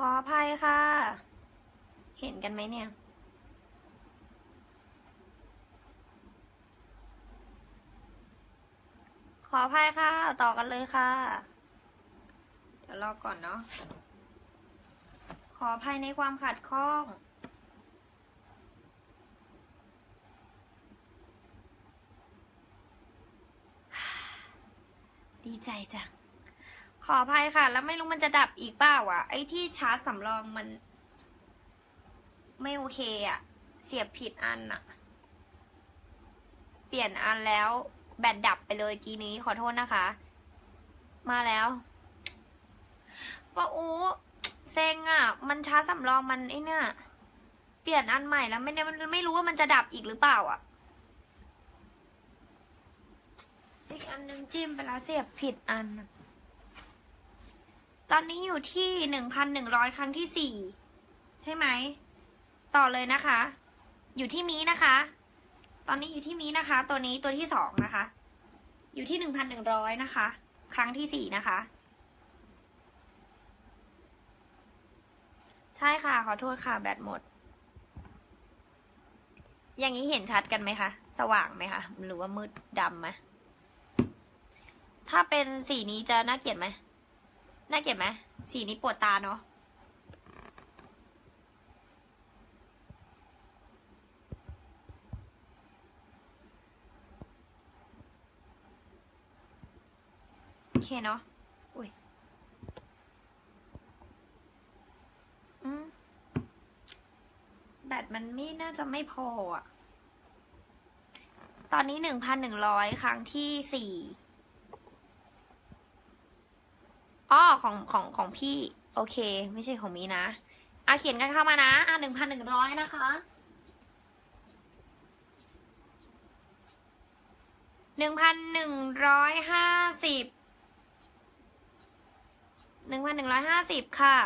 ขออภัยค่ะ เห็นกันไหมเนี่ย ขออภัยค่ะ ต่อกันเลยค่ะ เดี๋ยวรอก่อนเนาะ ขออภัยในความขัดข้องดีใจจัง ขออภัยค่ะ แล้วไม่รู้มันจะดับอีกเปล่าอะ ไอ้ที่ชาร์จสำรองมัน ไม่โอเคอะ เสียบผิดอันอะ เปลี่ยนอันแล้ว แบตดับไปเลยกีนี้ขอโทษนะคะ มาแล้วป้าอูเซ็งอะ มันชาร์จสำรองมันไอ้เนี่ยเปลี่ยนอันใหม่แล้วไม่ได้มันไม่รู้ว่ามันจะดับอีกหรือเปล่าอะอีกอันนึงจิ้มไปแล้วเสียบผิดอันน่ะ ตอนนี้อยู่ที่หนึ่งพันหนึ่งร้อยครั้งที่สี่ใช่ไหม ต่อเลยนะคะ อยู่ที่มีนะคะ ตอนนี้อยู่ที่มีนะคะ ตัวนี้ตัวที่สองนะคะ อยู่ที่หนึ่งพันหนึ่งร้อยนะคะ ครั้งที่สี่นะคะ ใช่ค่ะ ขอโทษค่ะ แบตหมด อย่างนี้เห็นชัดกันไหมคะ สว่างไหมคะ หรือว่ามืดดำไหมถ้าเป็นสีนี้จะน่าเกลียดไหม น่าเกลียดไหมสีนี้ปวดตาเนาะโอเคเนาะอุ้ยอืมแบตมันไม่น่าจะไม่พออะตอนนี้หนึ่งพันหนึ่งร้อยครั้งที่สี่ อ๋อของของของพี่ โอเค ไม่ใช่ของมีนะอะเขียนกันเข้ามานะอะหนึ่งพันหนึ่งร้อยนะคะหนึ่งพันหนึ่งร้อยห้าสิบหนึ่งพันหนึ่งร้อยห้าสิบค่ะ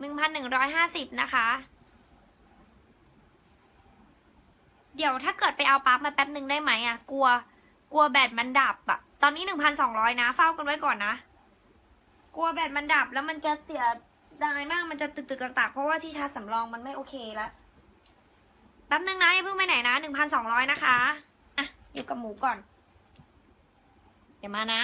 หนึ่งพันหนึ่งร้อยห้าสิบนะคะ เดี๋ยวถ้าเกิดไปเอาปั๊บมาแป๊บหนึ่งได้ไหมอะกลัว กลัวแบตมันดับอะตอนนี้หนึ่งพันสองร้อยนะ เฝ้ากันไว้ก่อนนะ กลัวแบตมันดับแล้วมันจะเสียดายมากมันจะตึกตึกตักๆเพราะว่าที่ชาร์จสำรองมันไม่โอเคแล้วแป๊บนึงนะอย่าเพิ่งไปไหนนะหนึ่งพันสองร้อยนะคะ อะอยู่กับหมูก่อน เดี๋ยวมานะ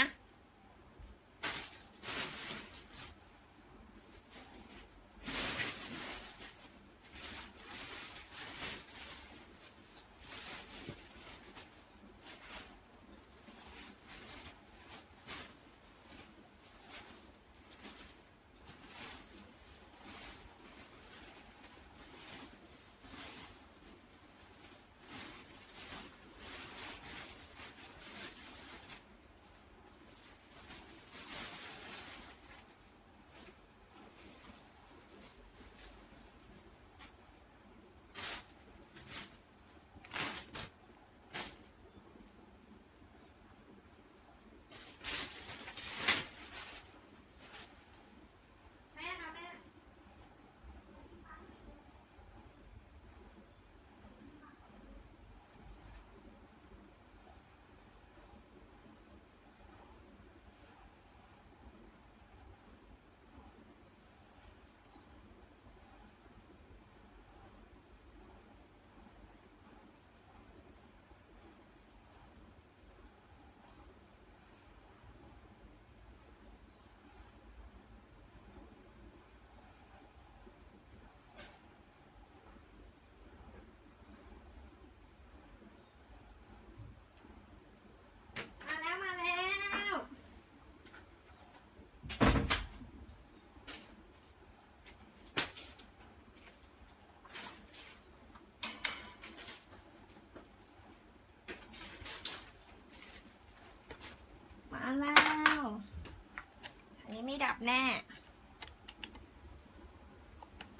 บแน่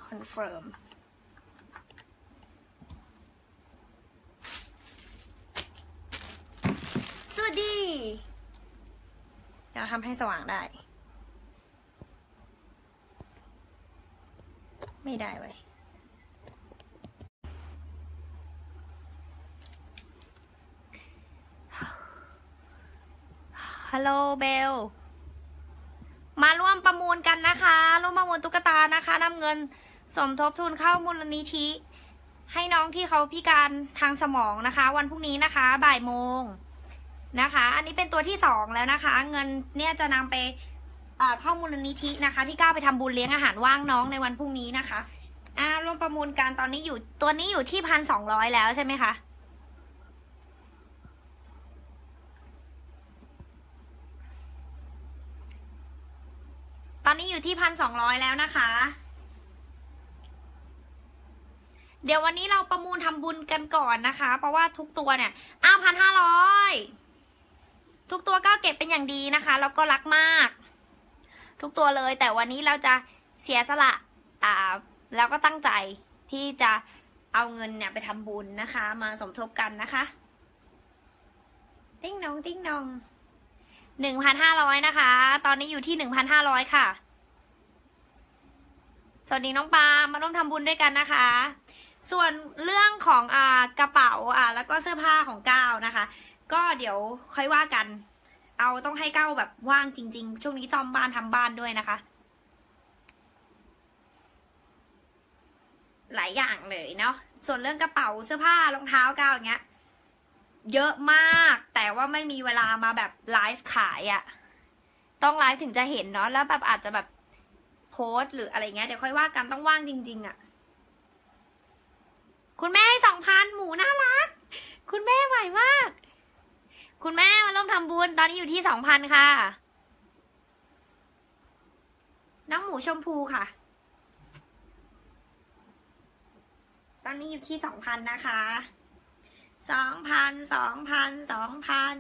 คอนเฟิร์ม สวัสดีอยากทำให้สว่างได้ ไม่ได้ไว้ฮัลโหลเบล ลกันนะคะร่วมประมูลตุ๊กตานะคะนำเงินสมทบทุนเข้ามูลนิธิ ให้น้องที่เขาพิการทางสมองนะคะ วันพรุ่งนี้นะคะ บ่ายโมงนะคะ อันนี้เป็นตัวที่สองแล้วนะคะ เงินเนี่ยจะนำไปอ่าเข้ามูลนิธินะคะ ที่ก้าวไปทำบุญเลี้ยงอาหารว่างน้องในวันพรุ่งนี้นะคะอ่าร่วมประมูลกันตอนนี้อยู่ตัวนี้อยู่ที่พันสองร้อยแล้วใช่ไหมคะ ตอนนี้อยู่ที่พันสองร้อยแล้วนะคะ เดี๋ยววันนี้เราประมูลทำบุญกันก่อนนะคะ เพราะว่าทุกตัวเนี่ยอ้าวพันห้าร้อยทุกตัวก็เก็บเป็นอย่างดีนะคะ แล้วก็รักมาก ทุกตัวเลย แต่วันนี้เราจะเสียสละอ่าแล้วก็ตั้งใจที่จะเอาเงินเนี่ยไปทำบุญนะคะ มาสมทบกันนะคะ ติ้งนองติ้งนอง หนึ่งพันห้าร้อยนะคะ ตอนนี้อยู่ที่หนึ่งพันห้าร้อยค่ะ สวัสดีน้องปาล์มมาร่วมทำบุญด้วยกันนะคะ ส่วนเรื่องของอ่ากระเป๋าอ่าแล้วก็เสื้อผ้าของก้าวนะคะ ก็เดี๋ยวค่อยว่ากัน เอาต้องให้ก้าวแบบว่างจริง ๆ ช่วงนี้ซ่อมบ้านทำบ้านด้วยนะคะ หลายอย่างเลยเนาะ ส่วนเรื่องกระเป๋าเสื้อผ้ารองเท้าก้าวอย่างเงี้ย เยอะมาก แต่ว่าไม่มีเวลามาแบบไลฟ์ขายอะ่ะ ต้องไลฟ์ถึงจะเห็นเนาะ แล้วแบบอาจจะแบบโพสต์หรืออะไรเงี้ย เดี๋ยวค่อยว่ากันต้องว่างจริง ๆอะ่ะ คุณแม่ให้สองพันหมูน่ารัก คุณแม่ใหม่มาก คุณแม่มาร่วมทำบุญ ตอนนี้อยู่ที่สองพันค่ะ น้องหมูชมพูค่ะ ตอนนี้อยู่ที่สองพันนะคะ สองพันสองพันสองพัน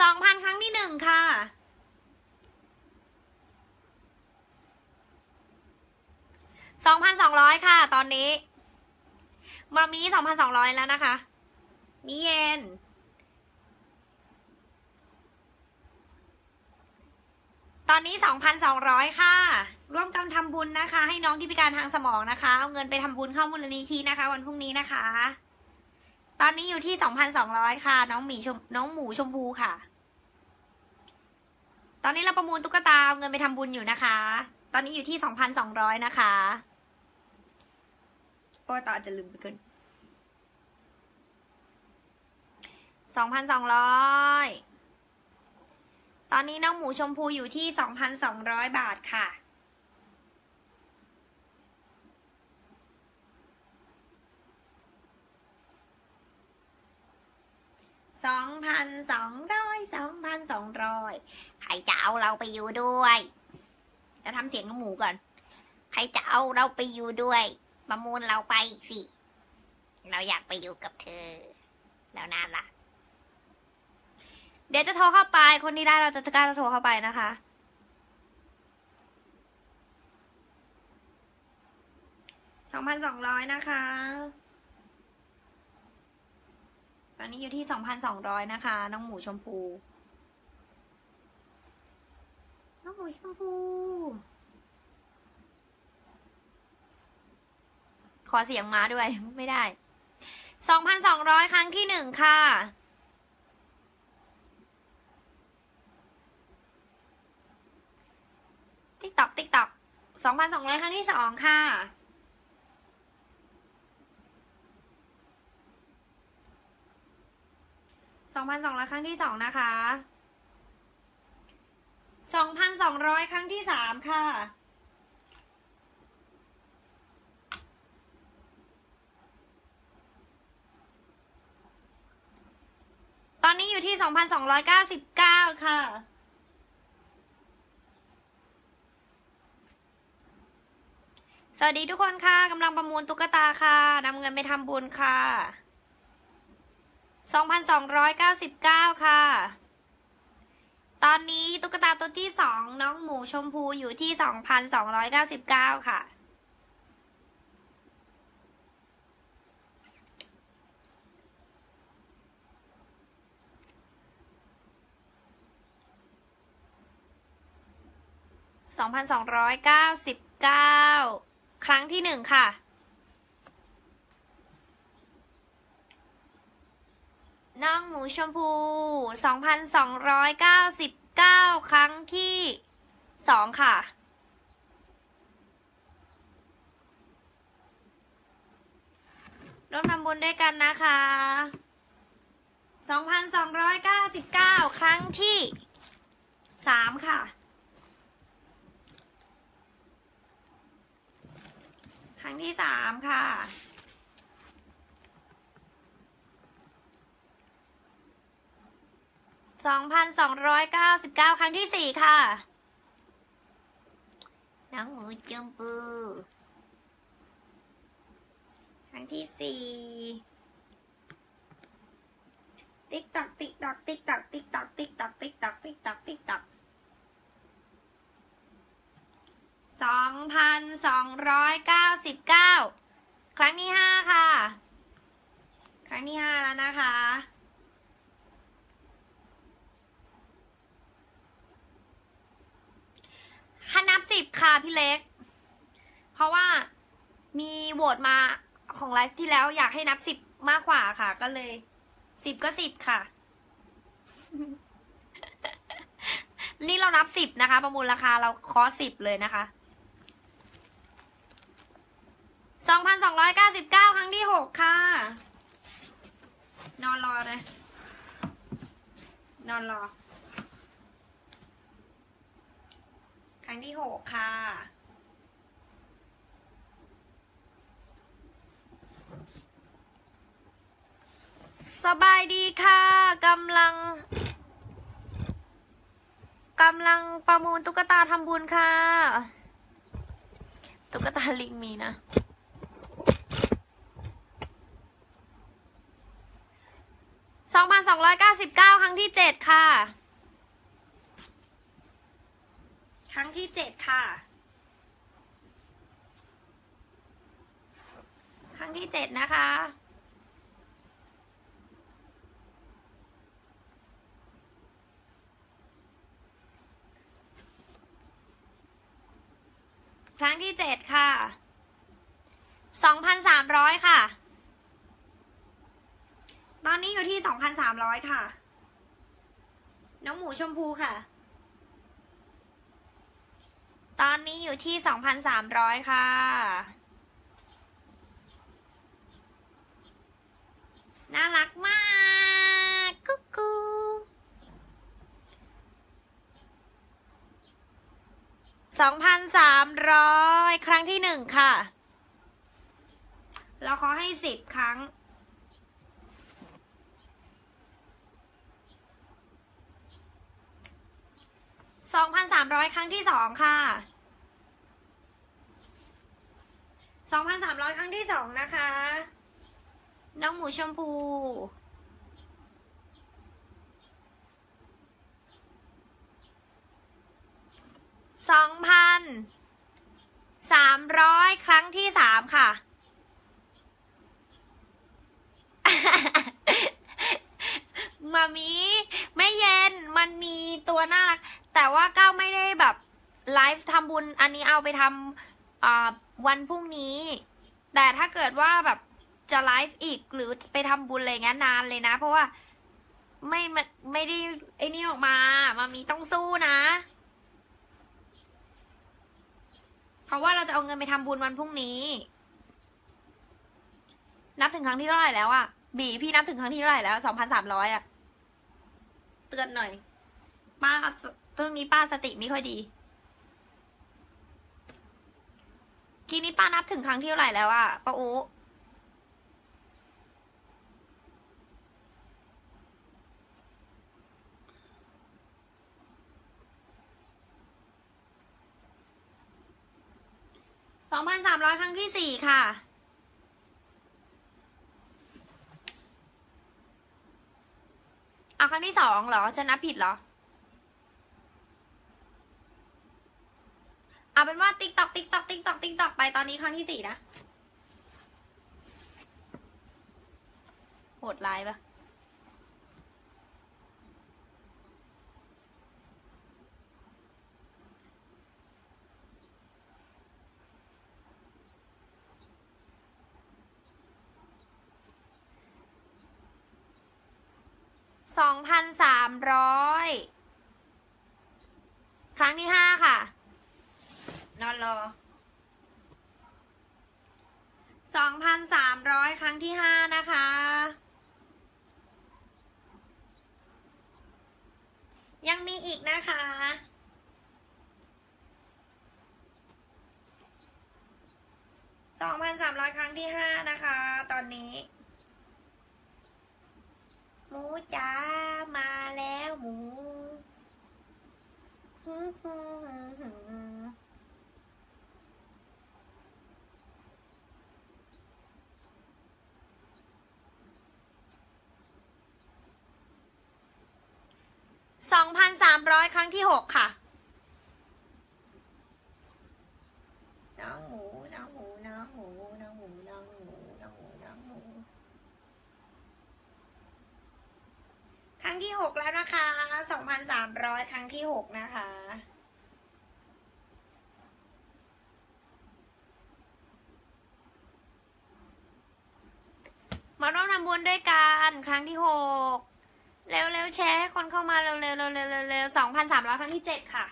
สองพันครั้งที่หนึ่งค่ะสองพันสองร้อยค่ะ ตอนนี้ มามีสองพันสองร้อยแล้วนะคะ นี่เย็น ตอนนี้ 2,200 ค่ะ ร่วมกันทำบุญนะคะ ให้น้องที่พิการทางสมองนะคะ เอาเงินไปทำบุญเข้ามูลนิธินะคะ วันพรุ่งนี้นะคะ ตอนนี้อยู่ที่ 2,200 ค่ะ น้องหมีชมน้องหมูชมพูค่ะ ตอนนี้เราประมูลตุ๊กตาเอาเงินไปทำบุญอยู่นะคะ ตอนนี้อยู่ที่ 2,200 นะคะ โอ้ตาอาจจะลืมไปเกิน2,200 ตอนนี้น้องหมูชมพูอยู่ที่ 2,200 บาทค่ะ สองพันสองร้อยสองพันสองร้อยใครจะเอาเราไปอยู่ด้วย จะทำเสียงน้องหมูก่อน ใครจะเอาเราไปอยู่ด้วย ประมูลเราไปสิ เราอยากไปอยู่กับเธอ แล้วน่ารัก เดี๋ยวจะโทรเข้าไป คนที่ได้เราจะกล้าโทรเข้าไปนะคะ สองพันสองร้อยนะคะ ตอนนี้อยู่ที่สองพันสองร้อยนะคะ น้องหมูชมพู น้องหมูชมพู ขอเสียงมาด้วยไม่ได้สองพันสองร้อยครั้งที่หนึ่งค่ะ tick tock tick tock สองพันสองร้อยครั้งที่สองค่ะสองพันสองร้อยครั้งที่สองนะคะสองพันสองร้อยครั้งที่สามค่ะตอนนี้อยู่ที่สองพันสองร้อยเก้าสิบเก้าค่ะ สวัสดีทุกคนค่ะกำลังประมูลตุ๊กตาค่ะนำเงินไปทำบุญค่ะสสอองพันร้้ยเก้าสิบเก้าค่ะ ตอนนี้ตุ๊กตาตัวที่สองน้องหมูชมพูอยู่ที่สสอองพันร้อยเก้าสิบเก้าค่ะ สองพันสองร้อยเก้าสิบเก้า ครั้งที่หนึ่งค่ะ น้องหมูชมพู 2,299 ครั้งที่สองค่ะ ร่วมทำบุญด้วยกันนะคะ 2,299 ครั้งที่สามค่ะ รั้งที่สามค่ะ สองพันสองร้อยเก้าสิบเก้าครั้งที่สี่ค่ะ น้องหมูชมพู ครั้งที่สี่ติ๊กตักติ๊กตักติ๊กตักติ๊กตักติ๊กตักติ๊กตักติ๊กตักติ๊กตัก สองพันสองร้อยเก้าสิบเก้าครั้งที่ห้าค่ะ ครั้งที่ห้าแล้วนะคะ ถ้านับสิบค่ะพี่เล็ก เพราะว่ามีโหวตมาของไลฟ์ที่แล้วอยากให้นับสิบมากกว่าค่ะ ก็เลยสิบก็สิบค่ะ นี่เรานับสิบนะคะ ประมูลราคาเราคอสิบเลยนะคะ สองพันสองร้อยเก้าสิบเก้าครั้งที่หกค่ะ นอนรอเลย นอนรอ ครั้งที่หกค่ะสบายดีค่ะกำลังกำลังประมูลตุ๊กตาทำบุญค่ะ ตุ๊กตาลิงมีนะ สองพันสองร้อยเก้าสิบเก้าครั้งที่เจ็ดค่ะ ครั้งที่เจ็ดค่ะ ครั้งที่เจ็ดนะคะครั้งที่เจ็ดค่ะ สองพันสามร้อยค่ะ ตอนนี้อยู่ที่สองพันสามร้อยค่ะ น้องหมูชมพูค่ะ ตอนนี้อยู่ที่สองพันสามร้อยค่ะ น่ารักมากกุ๊กกูสองพันสามร้อยครั้งที่หนึ่งค่ะ เราขอให้สิบครั้ง สองพันสามร้อยครั้งที่สองค่ะสองพันสามร้อยครั้งที่สองนะคะ น้องหมูชมพูสองพันสามร้อยครั้งที่สามค่ะ มามีไม่เย็นมันมีตัวน่ารัก แต่ว่าก้าวไม่ได้แบบไลฟ์ทำบุญอันนี้เอาไปทำอ่าวันพรุ่งนี้ แต่ถ้าเกิดว่าแบบจะไลฟ์อีกหรือไปทำบุญอะไรเงี้ยนานเลยนะ เพราะว่าไม่ไม่ไม่ได้ไอ้นี่ออกมา มามีต้องสู้นะ เพราะว่าเราจะเอาเงินไปทำบุญวันพรุ่งนี้ นับถึงครั้งที่เท่าไหร่แล้วอะบีพี่นับถึงครั้งที่เท่าไหร่แล้วสองพันสามร้อยอะเตือนหน่อยป้า ตรงนี้ป้าสติไม่ค่อยดีทีนี้ป้านับถึงครั้งที่เท่าไหร่แล้วอะป้าอูสองพันสามร้อยครั้งที่สี่ค่ะเอาครั้งที่สองเหรอจะนับผิดเหรอ เอาเป็นว่า tick tock tick tock tick tock tick tock ไปตอนนี้ครั้งที่สี่นะโหดร้ายปะสองพันสามร้อยครั้งที่ห้าค่ะ นอนรอสองพันสามร้อยครั้งที่ห้านะคะ ยังมีอีกนะคะสองพันสามร้อยครั้งที่ห้านะคะ ตอนนี้หมูจ๋ามาแล้วหมู สองพันสามร้อยครั้งที่หกค่ะน้องหมูน้องหมูน้องหมูน้องหมูน้องหมูน้องหมูน้องหมูครั้งที่หกแล้วนะคะสองพันสามร้อยครั้งที่หกนะคะมาร่วมทำบุญด้วยกัน ครั้งที่หก เร็วเร็วๆแชร์ให้คนเข้ามาเร็วเร็วเร็วเร็วเร็วเร็วสองพันสามร้อยครั้งที่เจ็ดค่ะ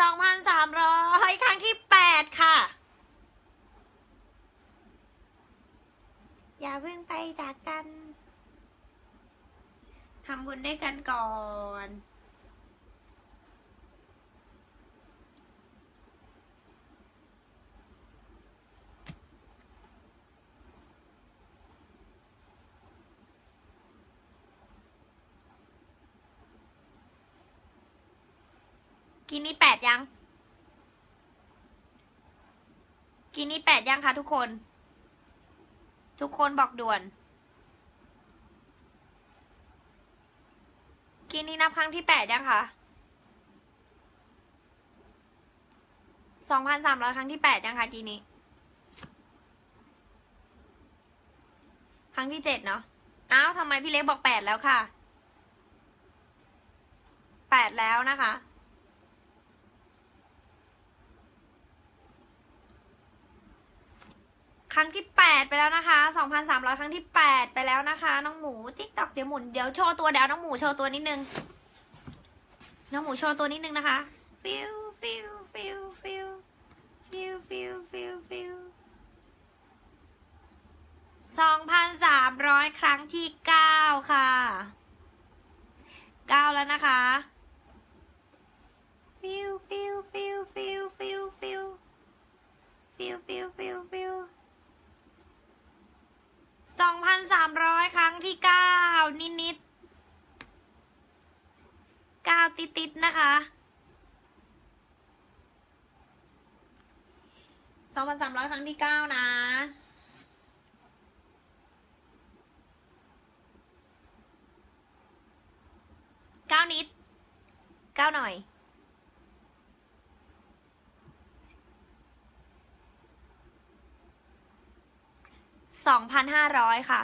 สองพันสามร้อยครั้งที่แปดค่ะ อย่าเพิ่งไปจากกัน ทำบุญด้วยกันก่อนกินนี้แปดยัง กินนี้แปดยังคะทุกคน ทุกคนบอกด่วน นนี้นับครั้งที่แปดยังคะสองพันสามร้อยครั้งที่แปดยังคะกินนี้ ครั้งที่เจ็ดเนาะ อ้าวทำไมพี่เล็กบอกแปดแล้วค่ะแปดแล้วนะคะ ครั้งที่แปดไปแล้วนะคะสองพันสามร้อยครั้งที่แปดไปแล้วนะคะ น้องหมู tick tock เดี๋ยวหมุนเดี๋ยวโชว์ตัวเดี๋ยวน้องหมูโชว์ตัวนิดนึง น้องหมูโชว์ตัวนิดนึงนะคะฟิวฟิวฟิวฟิวฟิวฟิวฟิวฟิวสองพันสามร้อยครั้งที่เก้าค่ะเก้าแล้วนะคะฟิวฟิวฟิวฟิวฟิวฟิวฟิวฟิวฟิวฟิว สองพันสามร้อยครั้งที่เก้านิดนิดเก้าติดติดๆนะคะสองพันสามร้อยครั้งที่เก้านะเก้านิดเก้าหน่อย สองพันห้าร้อยค่ะ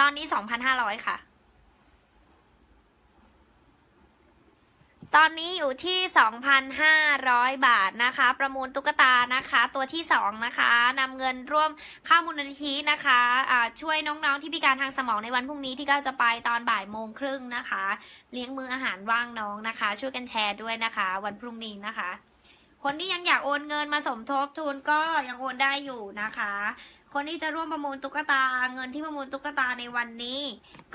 ตอนนี้สองพันห้าร้อยค่ะ ตอนนี้อยู่ที่ 2,500 บาทนะคะ ประมูลตุ๊กตานะคะ ตัวที่ 2 นะคะนำเงินร่วมข้ามูลนิธินะคะะช่วยน้องๆที่พิการทางสมองในวันพรุ่งนี้ที่ก็จะไปตอนบ่ายโมงครึ่งนะคะ เลี้ยงมืออาหารว่างน้องนะคะ ช่วยกันแชร์ด้วยนะคะ วันพรุ่งนี้นะคะ คนที่ยังอยากโอนเงินมาสมทบทุนก็ยังโอนได้อยู่นะคะ คนที่จะร่วมประมูลตุ๊กตา เงินที่ประมูลตุ๊กตาในวันนี้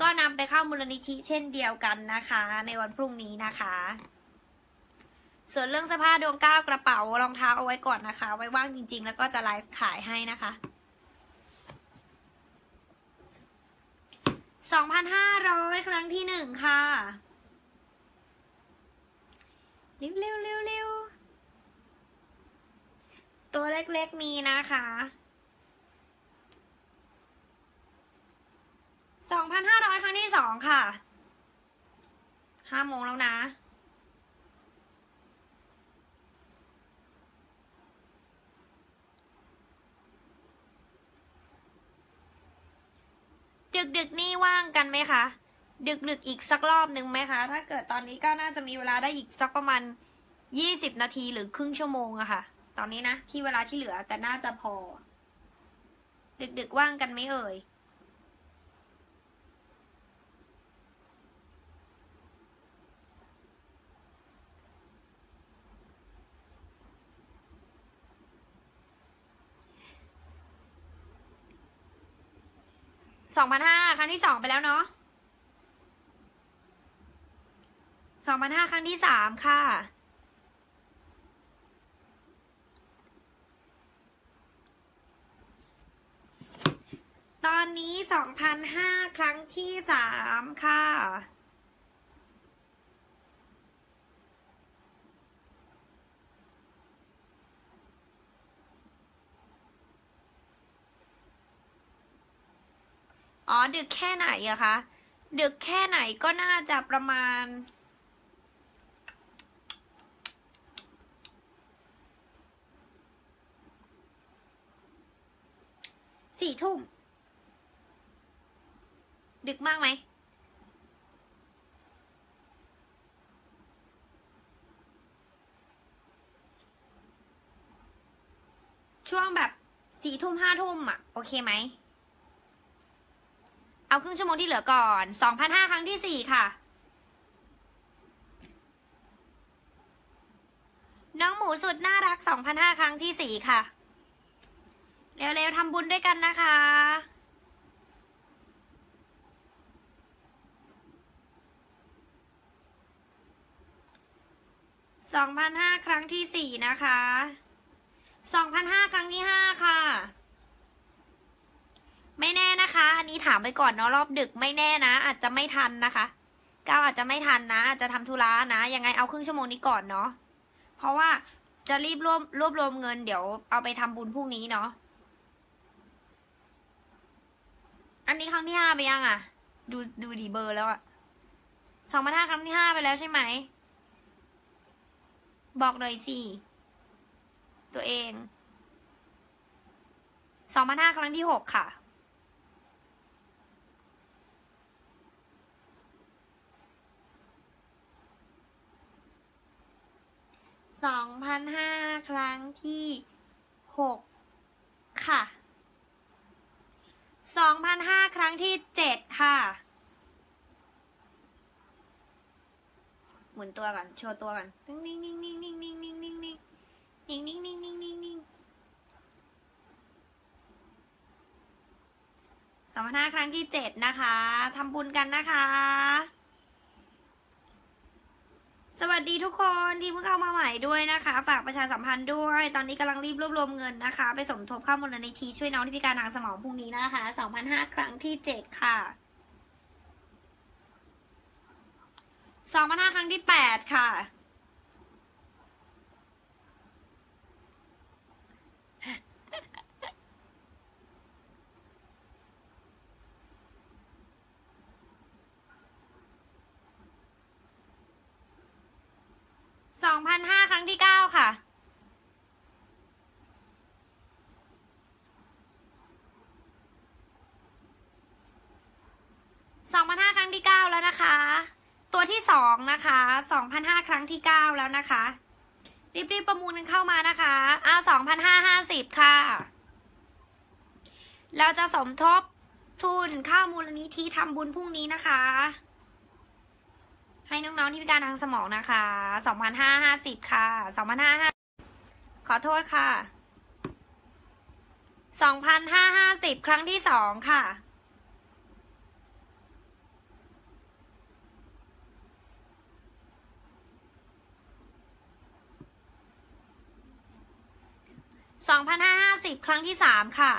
ก็นำไปเข้ามูลนิธิเช่นเดียวกันนะคะ ในวันพรุ่งนี้นะคะ ส่วนเรื่องเสื้อผ้าดวงก้าวกระเป๋ารองเท้าเอาไว้ก่อนนะคะ ไว้ว่างจริง ๆ แล้วก็จะไลฟ์ขายให้นะคะ2,500ครั้งที่หนึ่งค่ะเร็วเร็วเร็วเร็ว ตัวเล็กๆมีนะคะ2,500ครั้งที่สองค่ะห้าโมงแล้วนะ ดึกดึกๆนี่ว่างกันไหมคะ ดึกดึกๆอีกสักรอบหนึ่งไหมคะ ถ้าเกิดตอนนี้ก็น่าจะมีเวลาได้อีกสักประมาณยี่สิบนาทีหรือครึ่งชั่วโมงอะค่ะ ตอนนี้นะ ที่เวลาที่เหลือแต่น่าจะพอ ดึกดึกๆว่างกันไหมเอ่ยสองพันห้าครั้งที่สองไปแล้วเนาะสองพันห้าครั้งที่สามค่ะ ตอนนี้สองพันห้าครั้งที่สามค่ะ อ๋อ ดึกแค่ไหนอะคะ ดึกแค่ไหนก็น่าจะประมาณสี่ทุ่ม ดึกมากไหมช่วงแบบสี่ทุ่มห้าทุ่มอะโอเคไหม เอาครึ่งชั่วโมงที่เหลือก่อน2,500ครั้งที่4ค่ะ น้องหมูสุดน่ารัก2,500ครั้งที่4ค่ะ เร็วๆทำบุญด้วยกันนะคะ 2,500ครั้งที่ 4 นะคะ2,500ครั้งที่ 5 ค่ะ ไม่แน่นะคะ อันนี้ถามไปก่อนเนาะรอบดึกไม่แน่นะ อาจจะไม่ทันนะคะก้าวอาจจะไม่ทันนะ อาจจะทำธุระนะ ยังไงเอาครึ่งชั่วโมงนี้ก่อนเนาะ เพราะว่าจะรีบรวบรวบรวมเงินเดี๋ยวเอาไปทำบุญพรุ่งนี้เนาะ อันนี้ครั้งที่ห้าไปยังอะดูดูดีเบอร์แล้วอะสองพันห้าครั้งที่ห้าไปแล้วใช่ไหม บอกเลยสิตัวเองสองพันห้าครั้งที่หกค่ะ สองพันห้าครั้งที่หกค่ะ สองพันห้าครั้งที่เจ็ดค่ะ หมุนตัวก่อนโชว์ตัวก่อนนิ่งนิ่งนิ่งนิ่งนิ่งนิ่งนิ่งนิ่งนิ่งนิ่งนิ่งนิ่งนิ่งนิ่งนิ่งสองพันห้าครั้งที่เจ็ดนะคะทำบุญกันนะคะ สวัสดีทุกคนที่เพิ่งเข้ามาใหม่ด้วยนะคะ ฝากประชาสัมพันธ์ด้วย ตอนนี้กำลังรีบรวบรวมเงินนะคะ ไปสมทบเข้ามูลนิธิช่วยน้องที่พิการทางสมองพรุ่งนี้นะคะ2,005ครั้งที่7ค่ะ สองพันห้าครั้งที่แปดค่ะสองพันห้าครั้งที่เก้าค่ะสองพันห้าครั้งที่เก้าแล้วนะคะ ตัวที่2นะคะ2,005ครั้งที่9แล้วนะคะ รีบๆประมูลกันเข้ามานะคะอ้าว2,550ค่ะ เราจะสมทบทุนข้ามูลนิธิทำบุญพรุ่งนี้นะคะ ให้น้องๆที่พิการทางสมองนะคะ2,550ค่ะ2,550ขอโทษค่ะ2,550ครั้งที่2ค่ะ 2,550 ครั้งที่ 3 ค่ะ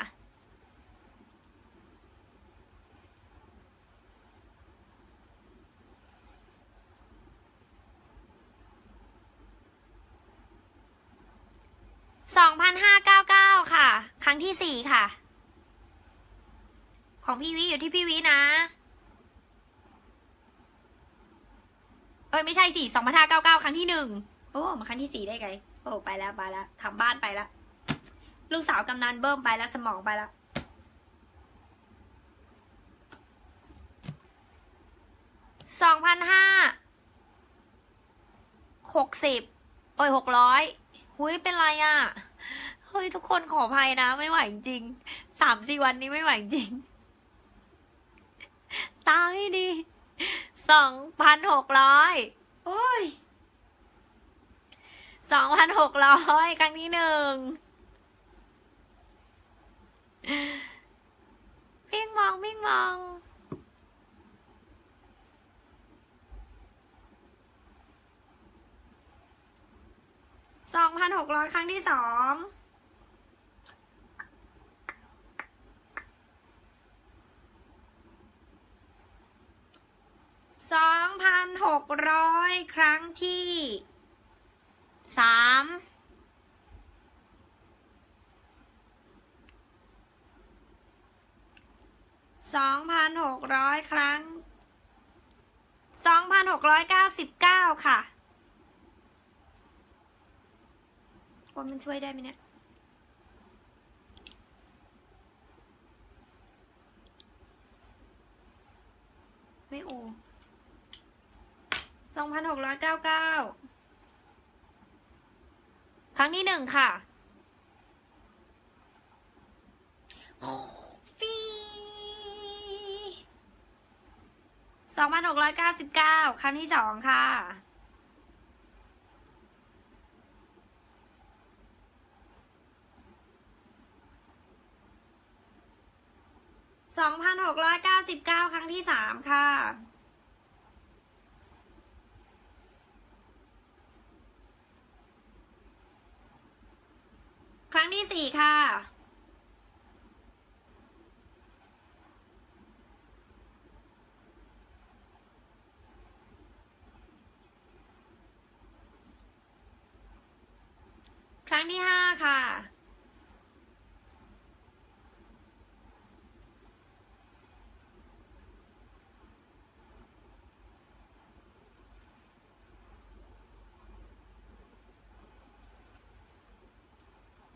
2,599 ค่ะ ครั้งที่ 4 ค่ะ ของพี่วิอยู่ที่พี่วินะเอ้ยไม่ใช่สิ2,599ครั้งที่หนึ่งโอ้มาครั้งที่สี่ได้ไง โอ้ไปแล้วไปแล้วทำบ้านไปแล้ว ลูกสาวกำนันเบิ้มไปแล้วสมองไปแล้วสองพันห้าหกสิบโอ้ยหกร้อยหุยเป็นไรอะ่ะ เฮ้ย ทุกคนขออภัยนะ ไม่ไหวจริงสามสี่วันนี้ไม่ไหวจริง ตาไม่ดีสองพันหกร้อยโอ้ยสองพันหกร้อยครั้งที่หนึ่ง มิ่งมองมิ่งมองสองพันหกร้อยครั้งที่สองสองพันหกร้อยครั้งที่สาม สองพันหกร้อยครั้งสองพันหกร้อยเก้าสิบเก้าค่ะว่ามันช่วยได้ไหมเนี่ยไม่โอสองพันหกร้อยเก้าเก้าครั้งที่หนึ่งค่ะ สองพันหกร้อยเก้าสิบเก้าครั้งที่สองค่ะ สองพันหกร้อยเก้าสิบเก้าครั้งที่สามค่ะ ครั้งที่สี่ค่ะ ครั้งที่ห้าค่ะ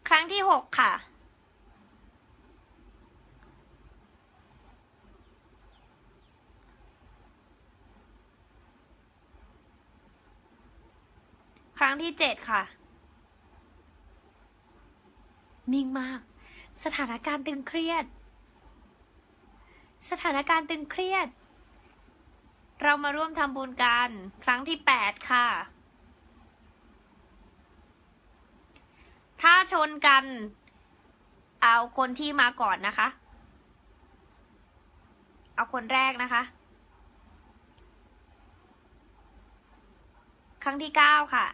ครั้งที่หกค่ะครั้งที่เจ็ดค่ะ นิ่งมาก สถานการณ์ตึงเครียด สถานการณ์ตึงเครียด เรามาร่วมทำบุญกันครั้งที่แปดค่ะ ถ้าชนกัน เอาคนที่มาก่อนนะคะ เอาคนแรกนะคะ ครั้งที่เก้าค่ะ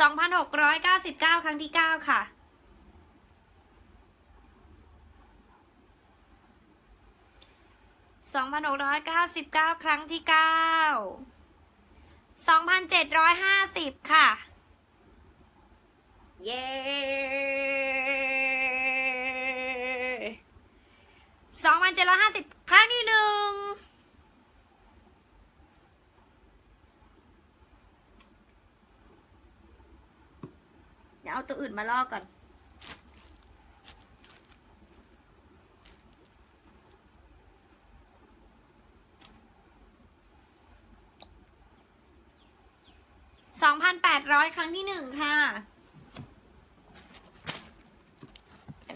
สองพันหกร้อยเก้าสิบเก้าครั้งที่เก้าค่ะ สองพันหกร้อยเก้าสิบเก้าครั้งที่เก้าสองพันเจ็ดร้อยห้าสิบค่ะ เย้สองพันเจ็ดร้อยห้าสิบครั้งที่หนึ่งเดี๋ยวเอาตัวอื่นมาลอกก่อน สองพันแปดร้อยครั้งที่หนึ่งค่ะ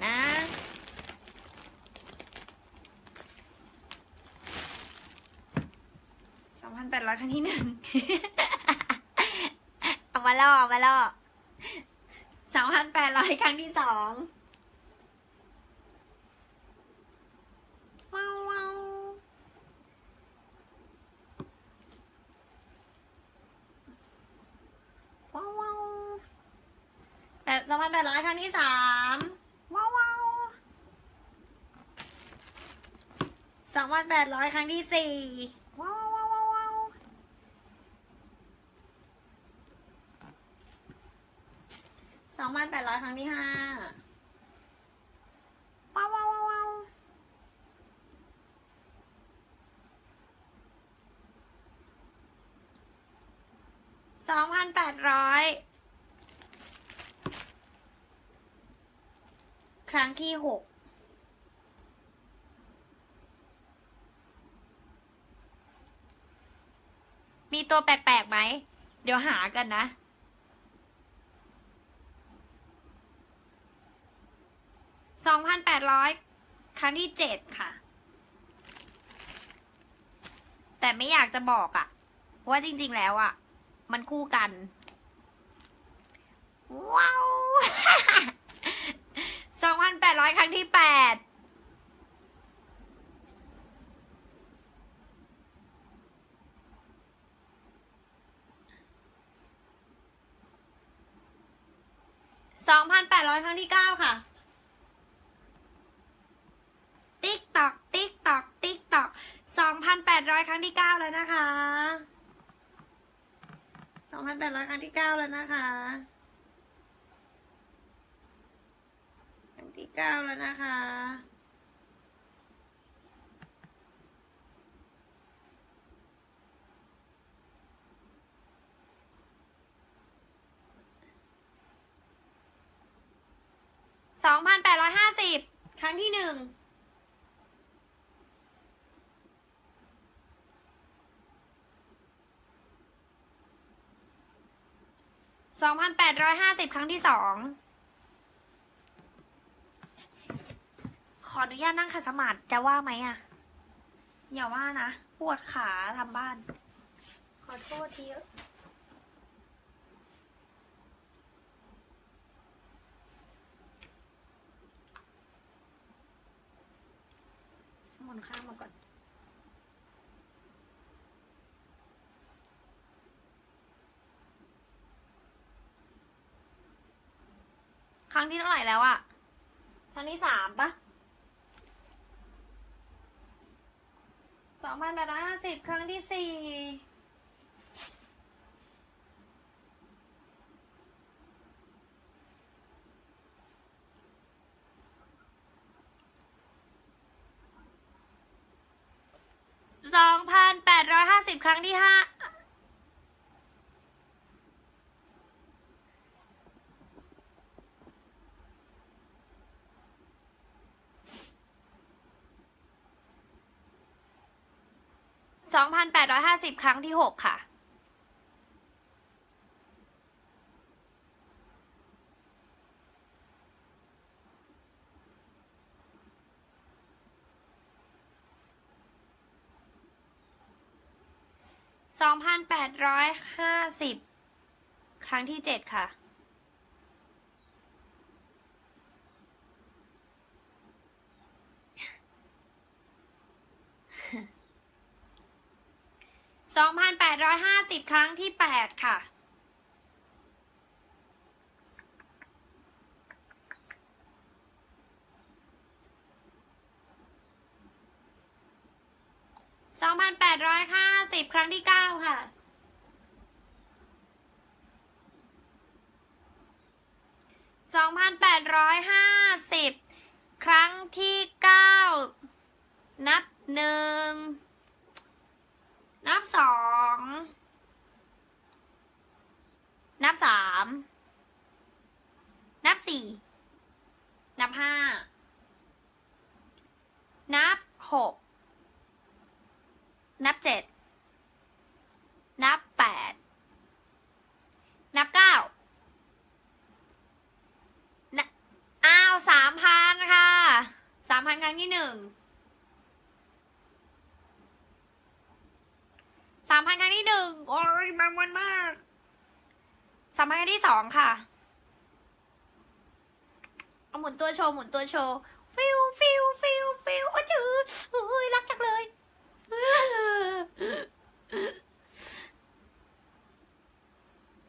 นะสองพันแปดร้อยครั้งที่หนึ่งเอามาล่อเอามาล่อสองพันแปดร้อยครั้งที่สองว้าวว้าวแปด สองพันแปดร้อยครั้งที่สามว้าวว้าวสองพันแปดร้อยครั้งที่สี่ว้าวว้าวว้าวว้าวสองพันแปดร้อยครั้งที่ห้าว้าวว้าวว้าวว้าวสองพันแปดร้อย ครั้งที่หกมีตัวแปลกๆไหม เดี๋ยวหากันนะ สองพันแปดร้อยครั้งที่เจ็ดค่ะ แต่ไม่อยากจะบอกอะว่าจริงๆแล้วอะมันคู่กัน ว้าว สองพันแปดร้อยครั้งที่แปดสองพันแปดร้อยครั้งที่เก้าค่ะ tick tock tick tock tick tock สองพันแปดร้อยครั้งที่เก้าแล้วนะคะสองพันแปดร้อยครั้งที่เก้าแล้วนะคะ ครั้งที่ เก้าแล้วนะคะ สองพันแปดร้อยห้าสิบครั้งที่หนึ่งสองพันแปดร้อยห้าสิบครั้งที่สอง ขออนุญาตนั่งขัดสมาธิจะว่าไหมอะอย่าว่านะปวดขาทำบ้าน ขอโทษทีเถอะหมุนข้างมาก่อนครั้งที่เท่าไหร่แล้วอะครั้งที่สามปะ สองพันแปดร้อยห้าสิบครั้งที่สี่สองพันแปดร้อยห้าสิบครั้งที่ห้า สองพันแปดร้อยห้าสิบครั้งที่หกค่ะสองพันแปดร้อยห้าสิบครั้งที่เจ็ดค่ะ สองพันแปดร้อยห้าสิบครั้งที่แปดค่ะสองพันแปดร้อยห้าสิบครั้งที่เก้าค่ะสองพันแปดร้อยห้าสิบครั้งที่เก้านับหนึ่ง นับสอง นับสาม นับสี่ นับห้า นับหก นับเจ็ด นับแปด นับเก้านะอ้าวสามพันค่ะสามพันครั้งที่หนึ่ง สามพันครั้งที่หนึ่งโอ้ยมันมันมากสามพันครั้งที่สองค่ะเอาหมุนตัวโชว์หมุนตัวโชว์ฟิวฟิวฟิวฟิวโอ้จืดเฮ้ยรักจังเลย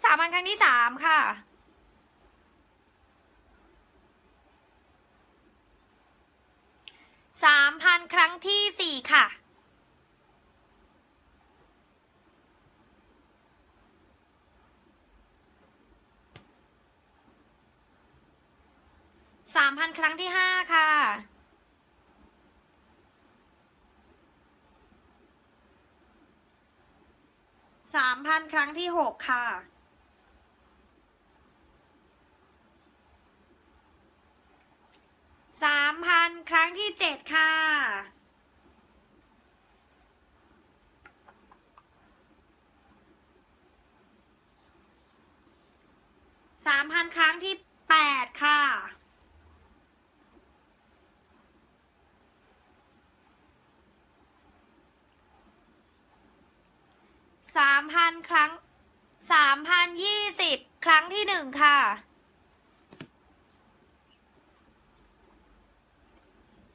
สามพันครั้งที่สามค่ะสามพันครั้งที่สี่ค่ะ พันครั้งที่ห้าค่ะ สามพันครั้งที่หกค่ะสามพันครั้งที่เจ็ดค่ะสามพันครั้งที่แปดค่ะ สามพันครั้งสามพันยี่สิบครั้งที่หนึ่งค่ะ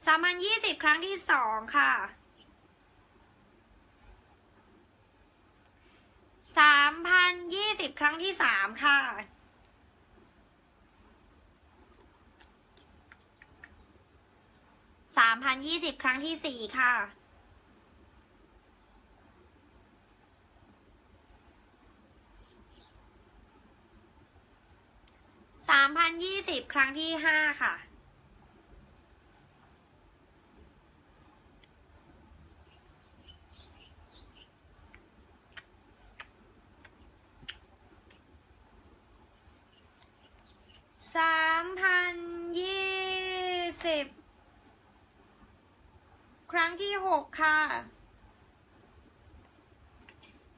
สามพันยี่สิบครั้งที่สองค่ะสามพันยี่สิบครั้งที่สามค่ะสามพันยี่สิบครั้งที่สี่ค่ะ สามพันยี่สิบครั้งที่ห้าค่ะ สามพันยี่สิบครั้งที่หกค่ะ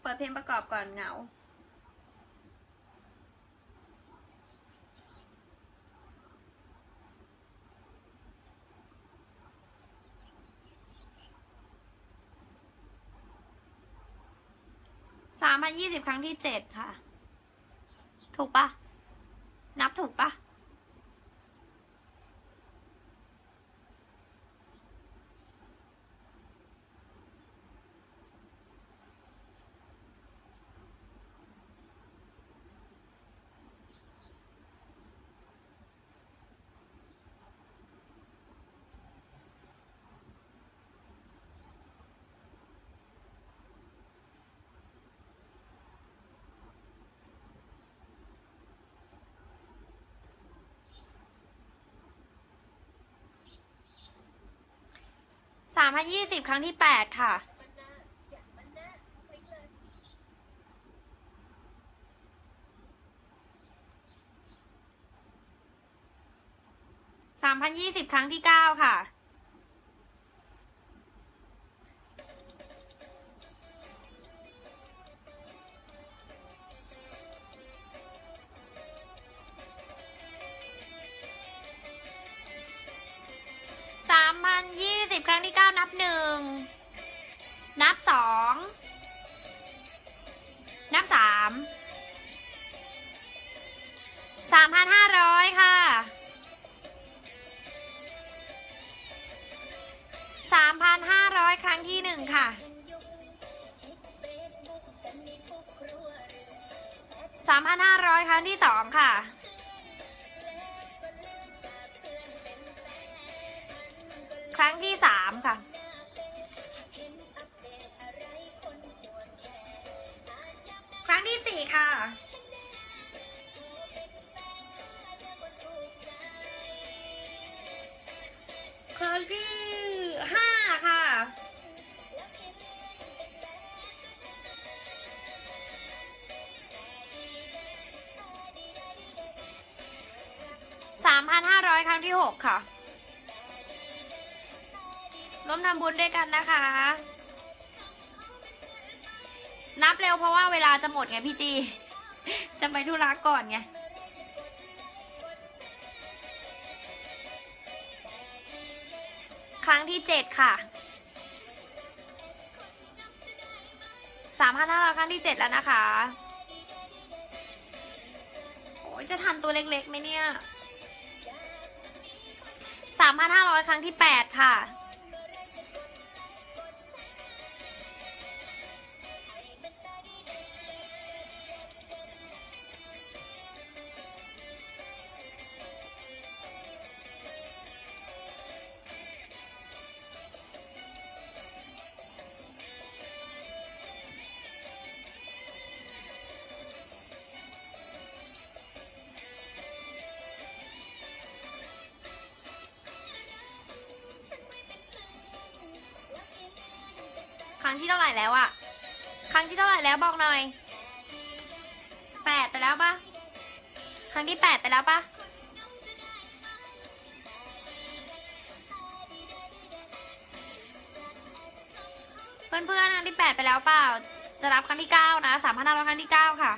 เปิดเพลงประกอบก่อนเหงา สามพันยี่สิบครั้งที่เจ็ดค่ะ ถูกปะนับถูกปะามพันยี่สิบครั้งที่แปดค่ะ สามพันยี่สิบครั้งที่เก้าค่ะ กค่ะ ร่วมทำบุญด้วยกันนะคะ นับเร็วเพราะว่าเวลาจะหมดไงพี่จี จะไปธุระก่อนไงครั้งที่เจ็ดค่ะสามพันห้าร้อยครั้งที่เจ็ดแล้วนะคะ โอ้ยจะทันตัวเล็กๆไหมเนี่ย สามพันห้าร้อยครั้งที่แปดค่ะ บอกหน่อยแปดไปแล้วปะครั้งที่แปดไปแล้วปะเพื่อนเพื่อนๆครั้งที่แปดไปแล้วเปล่า จะรับครั้งที่เก้านะสามพันห้าร้อยครั้งที่เก้าค่ะ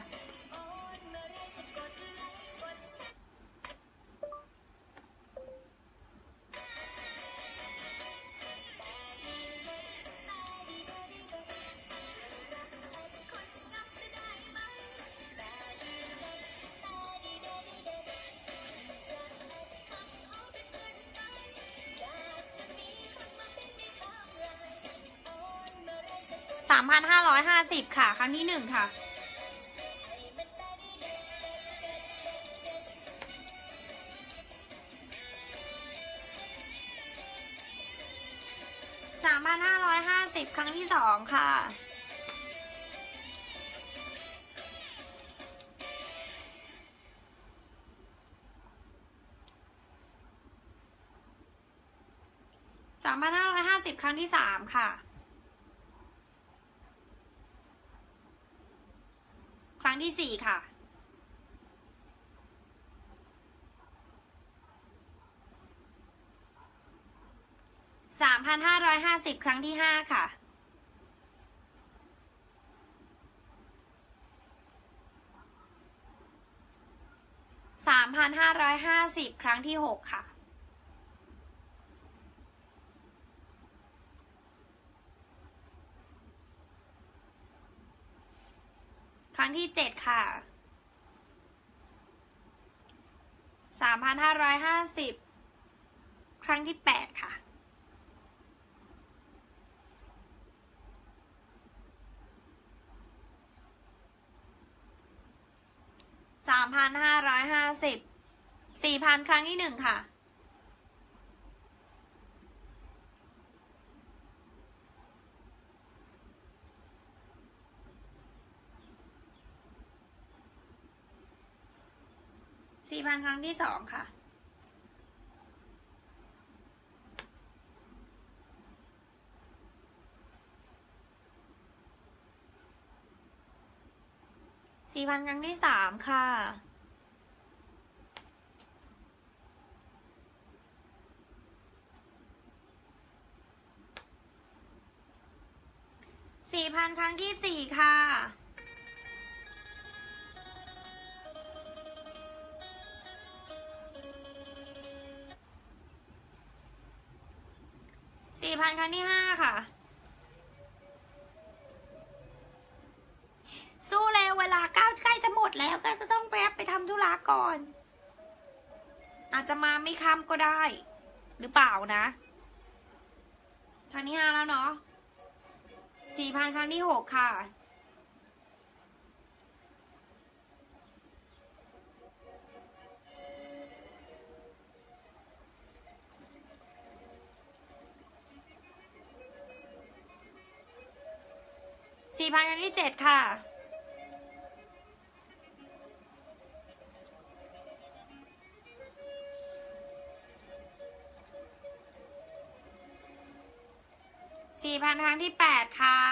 รั้งที่หนึ่งค่ะ สามพันห้าร้อยห้าสิบครั้งที่สองค่ะสามพันห้าร้อยห้าสิบครั้งที่สามค่ะ ครั้งที่สี่ค่ะ สามพันห้าร้อยห้าสิบครั้งที่ห้าค่ะ สามพันห้าร้อยห้าสิบครั้งที่หกค่ะ รั้งที่เจ็ดค่ะสามพันห้าร้อยห้าสิบครั้งที่แปดค่ะสามพันห้าร้อยห้าสิบสี่พันครั้งที่หนึ่งค่ะ สี่พันครั้งที่สองค่ะ สี่พันครั้งที่สามค่ะสี่พันครั้งที่สี่ค่ะ สี่พันครั้งที่ห้าค่ะ สู้เร็วเวลาเก้าใกล้จะหมดแล้วก็จะต้องแวบไปทำธุระก่อน อาจจะมาไม่ค้ำก็ได้ หรือเปล่านะ ครั้งที่ห้าแล้วเนาะสี่พันครั้งที่หกค่ะ สี่พันครั้งที่เจ็ดค่ะ สี่พันครั้งที่แปดค่ะ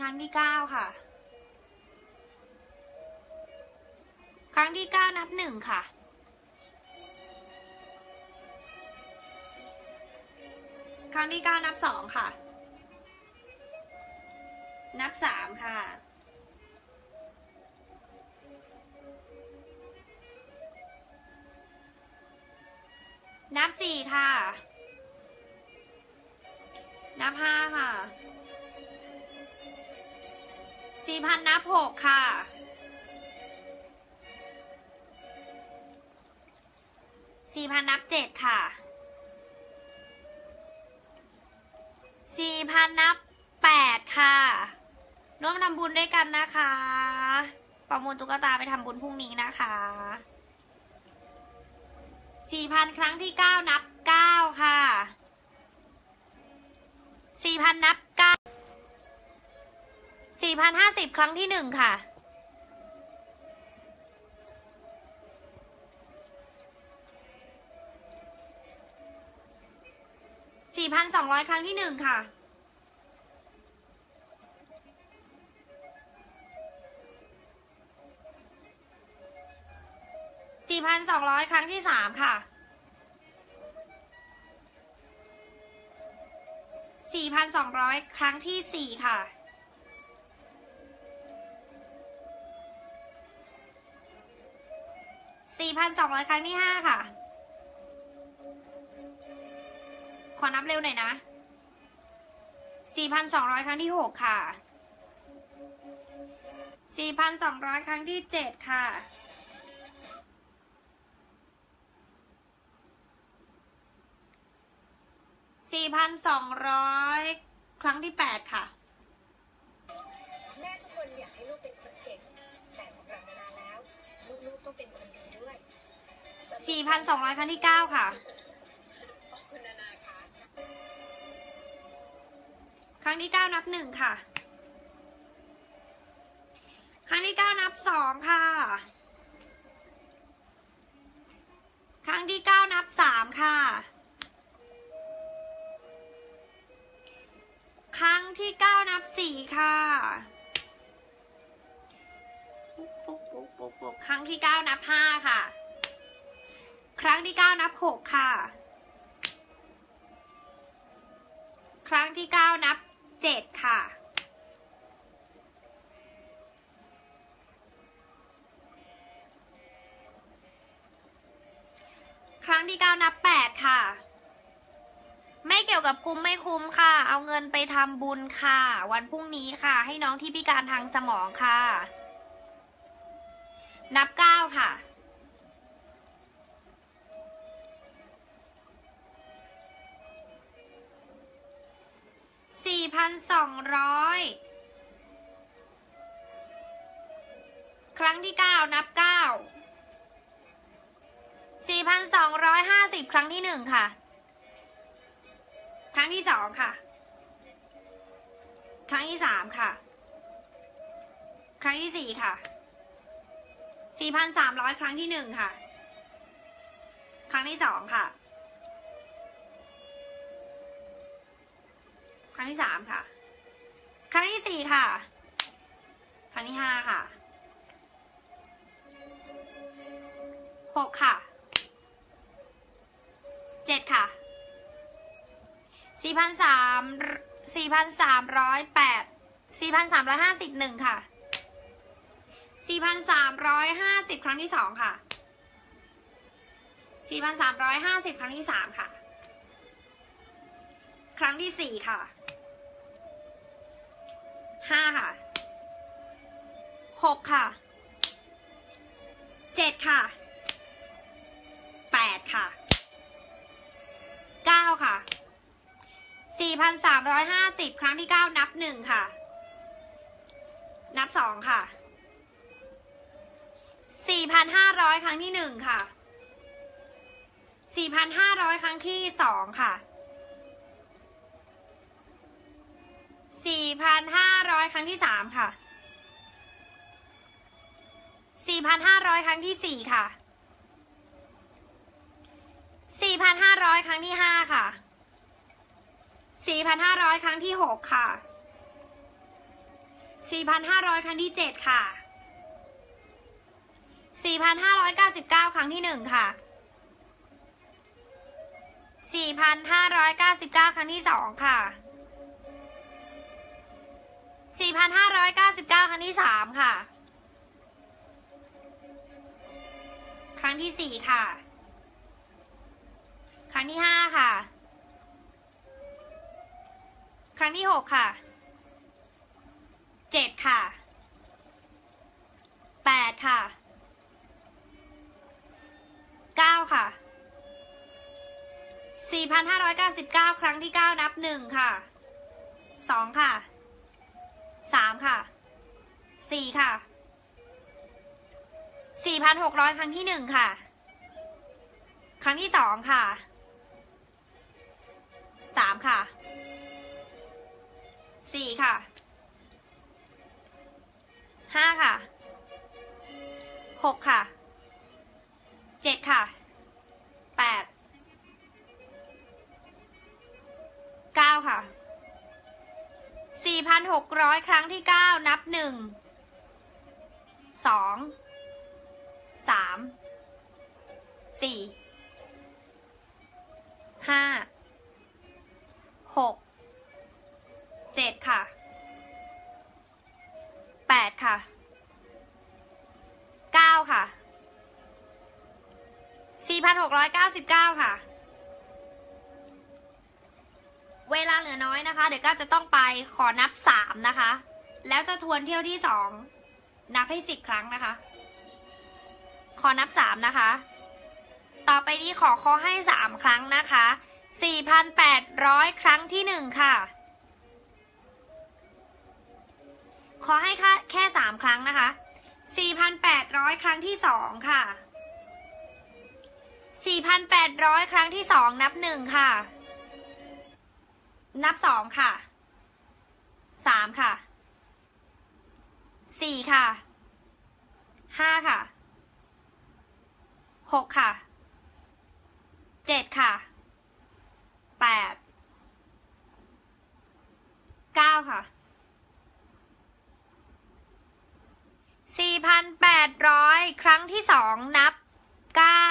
ครั้งที่เก้าค่ะ ครั้งที่เก้านับหนึ่งค่ะ ครั้งที่เก้านับสองค่ะ นับสามค่ะ นับสี่ค่ะ นับห้าค่ะ สี่พันนับหกค่ะ สี่พันนับเจ็ดค่ะ สี่พันนับแปดค่ะ ร่วมทำบุญด้วยกันนะคะ ประมูลตุ๊กตาไปทำบุญพรุ่งนี้นะคะ สี่พันครั้งที่เก้านับเก้าค่ะ สี่พันนับเก้า สี่พันห้าสิบครั้งที่หนึ่งค่ะสี่พันสองร้อยครั้งที่หนึ่งค่ะสี่พันสองร้อยครั้งที่สามค่ะสี่พันสองร้อยครั้งที่สี่ค่ะ สี่พันสองร้อยครั้งที่ห้าค่ะ ขอนับเร็วหน่อยนะสี่พันสองร้อยครั้งที่หกค่ะสี่พันสองร้อยครั้งที่เจ็ดค่ะสี่พันสองร้อยครั้งที่แปดค่ะแม่ทุกคนอยากให้ลูกเป็นคนเก่ง แต่สำหรับนานาแล้ว ลูกๆต้องเป็นคนดี ด้วยสี่พันสองร้อยครั้งที่เก้าค่ะขอบคุณนานาค่ะ ครั้งที่เก้านับหนึ่งค่ะ ครั้งที่เก้านับสองค่ะ ครั้งที่เก้านับสามค่ะ ครั้งที่เก้านับสี่ค่ะปุ๊บปุ๊บปุ๊บปุ๊บปุ๊บครั้งที่เก้านับห้าค่ะ ครั้งที่เก้านับหกค่ะ ครั้งที่เก้านับเจ็ดค่ะ ครั้งที่เก้านับแปดค่ะ ไม่เกี่ยวกับคุ้มไม่คุ้มค่ะ เอาเงินไปทำบุญค่ะ วันพรุ่งนี้ค่ะ ให้น้องที่พิการทางสมองค่ะ นับเก้าค่ะ สี่พันสองร้อยครั้งที่เก้านับเก้าสี่พันสองร้อยห้าสิบครั้งที่หนึ่งค่ะ ครั้งที่สองค่ะ ครั้งที่สามค่ะ ครั้งที่สี่ค่ะสี่พันสามร้อยครั้งที่หนึ่งค่ะ ครั้งที่สองค่ะ รั้งที่สามค่ะ ครั้งที่สี่ค่ะ ครั้งที่ห้าค่ะหกค่ะเจ็ดค่ะสี่พันสามสี่พันสามร้อยแปดสี่พันสามร้อยห้าสิบหนึ่งค่ะสี่พันสามร้อยห้าสิบครั้งที่สองค่ะสี่พันสามร้อยห้าสิบครั้งที่สามค่ะ ครั้งที่สี่ค่ะ ห้าค่ะหกค่ะเจ็ดค่ะแปดค่ะเก้าค่ะสี่พันสามร้อยห้าสิบครั้งที่เก้านับหนึ่งค่ะ นับสองค่ะสี่พันห้าร้อยครั้งที่หนึ่งค่ะสี่พันห้าร้อยครั้งที่สองค่ะ สี่พันห้าร้อยครั้งที่สามค่ะสี่พันห้าร้อยครั้งที่สี่ค่ะสี่พันห้าร้อยครั้งที่ห้าค่ะสี่พันห้าร้อยครั้งที่หกค่ะสี่พันห้าร้อยครั้งที่เจ็ดค่ะสี่พันห้าร้อยเก้าสิบเก้าครั้งที่หนึ่งค่ะสี่พันห้าร้อยเก้าสิบเก้าครั้งที่สองค่ะ สี่พันห้าร้อยเก้าสิบเก้าครั้งที่สามค่ะ ครั้งที่สี่ค่ะ ครั้งที่ห้าค่ะ ครั้งที่หกค่ะเจ็ดค่ะแปดค่ะเก้าค่ะสี่พันห้าร้อยเก้าสิบเก้าครั้งที่เก้านับหนึ่งค่ะสองค่ะ สามค่ะสี่ค่ะสี่พันหกร้อยครั้งที่หนึ่งค่ะ ครั้งที่สองค่ะสามค่ะสี่ค่ะห้าค่ะหกค่ะเจ็ดค่ะแปดเก้าค่ะ สี่พันหกร้อยครั้งที่เก้านับหนึ่งสองสามสี่ห้าหกเจ็ดค่ะแปดค่ะเก้าค่ะสี่พันหกร้อยเก้าสิบเก้าค่ะ เวลาเหลือน้อยนะคะ เดี๋ยวก็จะต้องไปขอนับสามนะคะ แล้วจะทวนเที่ยวที่สองนับให้สิบครั้งนะคะ ขอนับสามนะคะ ต่อไปนี้ขอขอให้สามครั้งนะคะสี่พันแปดร้อยครั้งที่หนึ่งค่ะ ขอให้ค่แค่สามครั้งนะคะสี่พันแปดร้อยครั้งที่สองค่ะสี่พันแปดร้อยครั้งที่สองนับหนึ่งค่ะ นับสองค่ะสามค่ะสี่ค่ะห้าค่ะหกค่ะเจ็ดค่ะแปดเก้าค่ะสี่พันแปดร้อยครั้งที่สองนับเก้า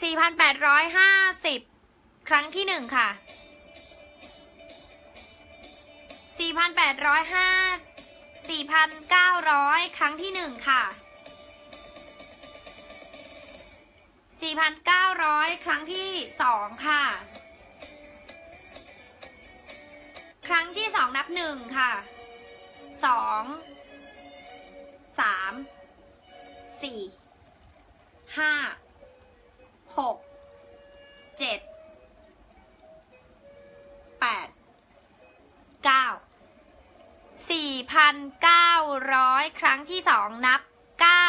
สี่พันแปดร้อยห้าสิบ ครั้งที่หนึ่งค่ะสี่พันแปดร้อยห้าสี่พันเก้าร้อยครั้งที่หนึ่งค่ะสี่พันเก้าร้อยครั้งที่สองค่ะ ครั้งที่สองนับหนึ่งค่ะสองสามสี่ห้าหกเจ็ด แปดเก้าสี่พันเก้าร้อยครั้งที่สองนับเก้า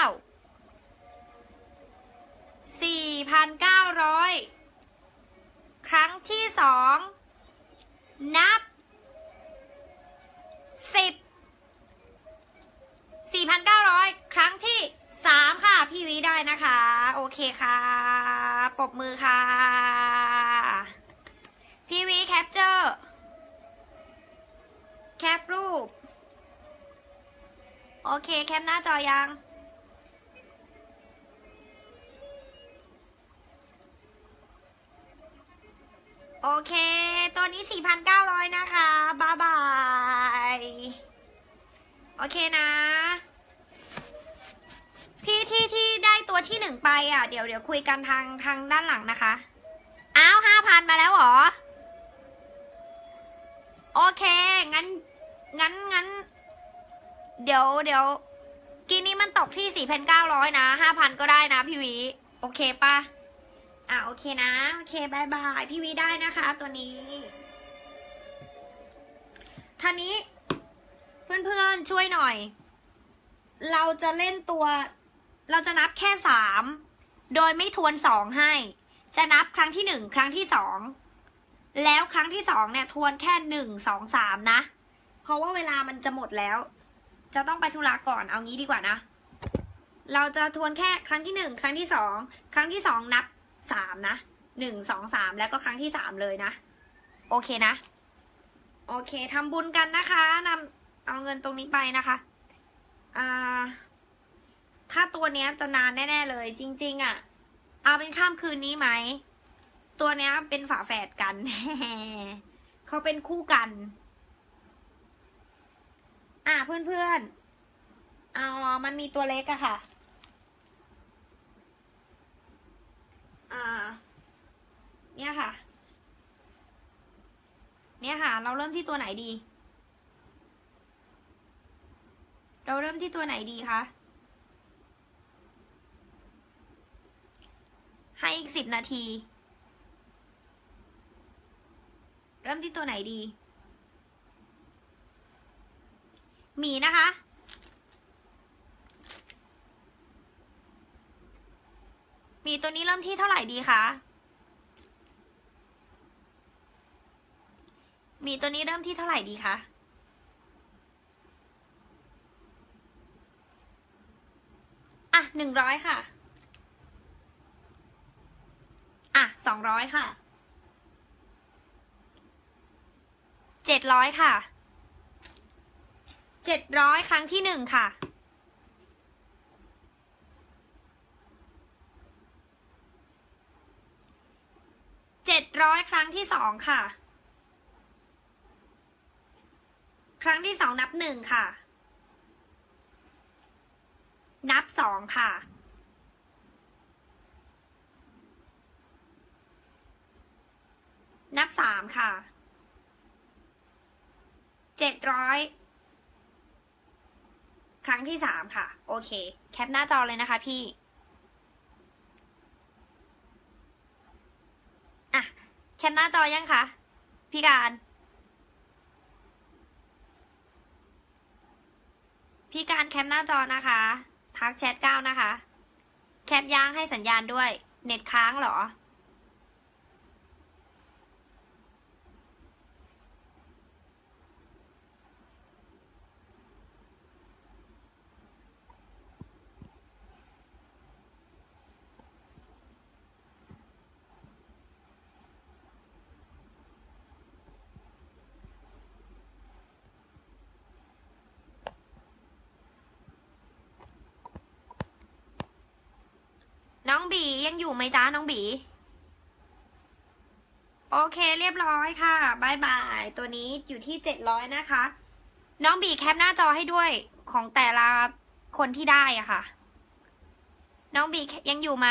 สี่พันเก้าร้อยครั้งที่สองนับสิบสี่พันเก้าร้อยครั้งที่สามค่ะ พี่วิได้นะคะ โอเคค่ะ ปรบมือค่ะ พี่วิ capture แคปรูป โอเค แคปหน้าจอยัง โอเค ตัวนี้ 4,900 นะคะ บ๊ายบาย โอเคนะ พี่ที่ที่ได้ตัวที่หนึ่งไปอะ เดี๋ยวเดี๋ยวคุยกันทางทางด้านหลังนะคะ อ้าวห้าพันมาแล้วเหรอ โอเค งั้น งั้น งั้น เดี๋ยว เดี๋ยว กินนี้มันตกที่สี่พันเก้าร้อยนะห้าพันก็ได้นะพี่วี โอเคปะอะโอเคนะ โอเคบายบาย พี่วีได้นะคะ ตัวนี้ท่านี้เพื่อนๆช่วยหน่อย เราจะเล่นตัว เราจะนับแค่สาม โดยไม่ทวนสองให้ จะนับครั้งที่หนึ่งครั้งที่สอง แล้วครั้งที่สองเนี่ยทวนแค่หนึ่งสองสามนะ เพราะว่าเวลามันจะหมดแล้ว จะต้องไปธุระก่อนเอางี้ดีกว่านะ เราจะทวนแค่ครั้งที่หนึ่งครั้งที่สองครั้งที่สองนับสามนะหนึ่งสองสามแล้วก็ครั้งที่สามเลยนะ โอเคนะ โอเคทำบุญกันนะคะนำเอาเงินตรงนี้ไปนะคะอ่าถ้าตัวเนี้ยจะนานแน่ ๆ เลย จริง ๆอะ เอาเป็นข้ามคืนนี้ไหม ตัวเนี้ย เป็นฝาแฝดกัน เขาเป็นคู่กัน อะเพื่อนๆเอามันมีตัวเล็กอะค่ะ อ่า เนี่ยค่ะ เนี่ยค่ะ เราเริ่มที่ตัวไหนดี เราเริ่มที่ตัวไหนดีคะให้อีกสิบนาที เริ่มที่ตัวไหนดีหมีนะคะหมีตัวนี้เริ่มที่เท่าไหร่ดีคะหมีตัวนี้เริ่มที่เท่าไหร่ดีคะอะหนึ่งร้อยค่ะ อะสองร้อยค่ะ เจ็ดร้อยค่ะเจ็ดร้อยครั้งที่หนึ่งค่ะ เจ็ดร้อยครั้งที่สองค่ะ ครั้งที่สองนับหนึ่งค่ะ นับสองค่ะ นับสามค่ะ เจ็ดร้อยครั้งที่สามค่ะ โอเค แคปหน้าจอเลยนะคะพี่อะแคปหน้าจอยังคะ พี่การ พี่การแคปหน้าจอนะคะ ทักแชทเก้านะคะ แคปย่างให้สัญญาณด้วย เน็ตค้างเหรอ บียังอยู่ไหมจ้าน้องบี โอเคเรียบร้อยค่ะบายบายตัวนี้อยู่ที่เจ็ดร้อยนะคะ น้องบีแคปหน้าจอให้ด้วยของแต่ละคนที่ได้อะค่ะ น้องบียังอยู่ไหม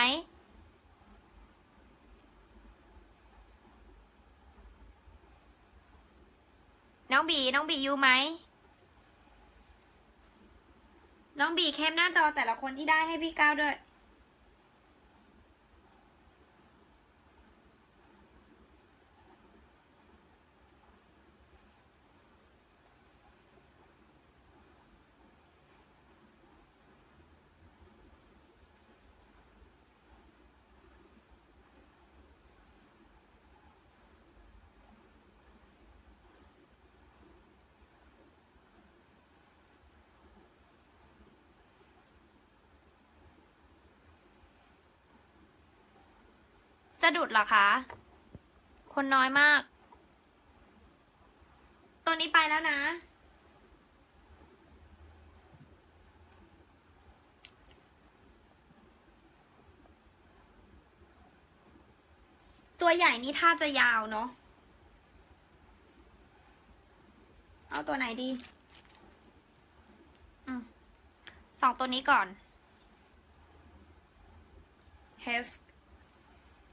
น้องบีน้องบีอยู่ไหม น้องบีแคปหน้าจอแต่ละคนที่ได้ให้พี่ก้าวด้วย สะดุดเหรอคะ คนน้อยมาก ตัวนี้ไปแล้วนะ ตัวใหญ่นี่ท่าจะยาวเนาะ เอาตัวไหนดีอืมสองตัวนี้ก่อน have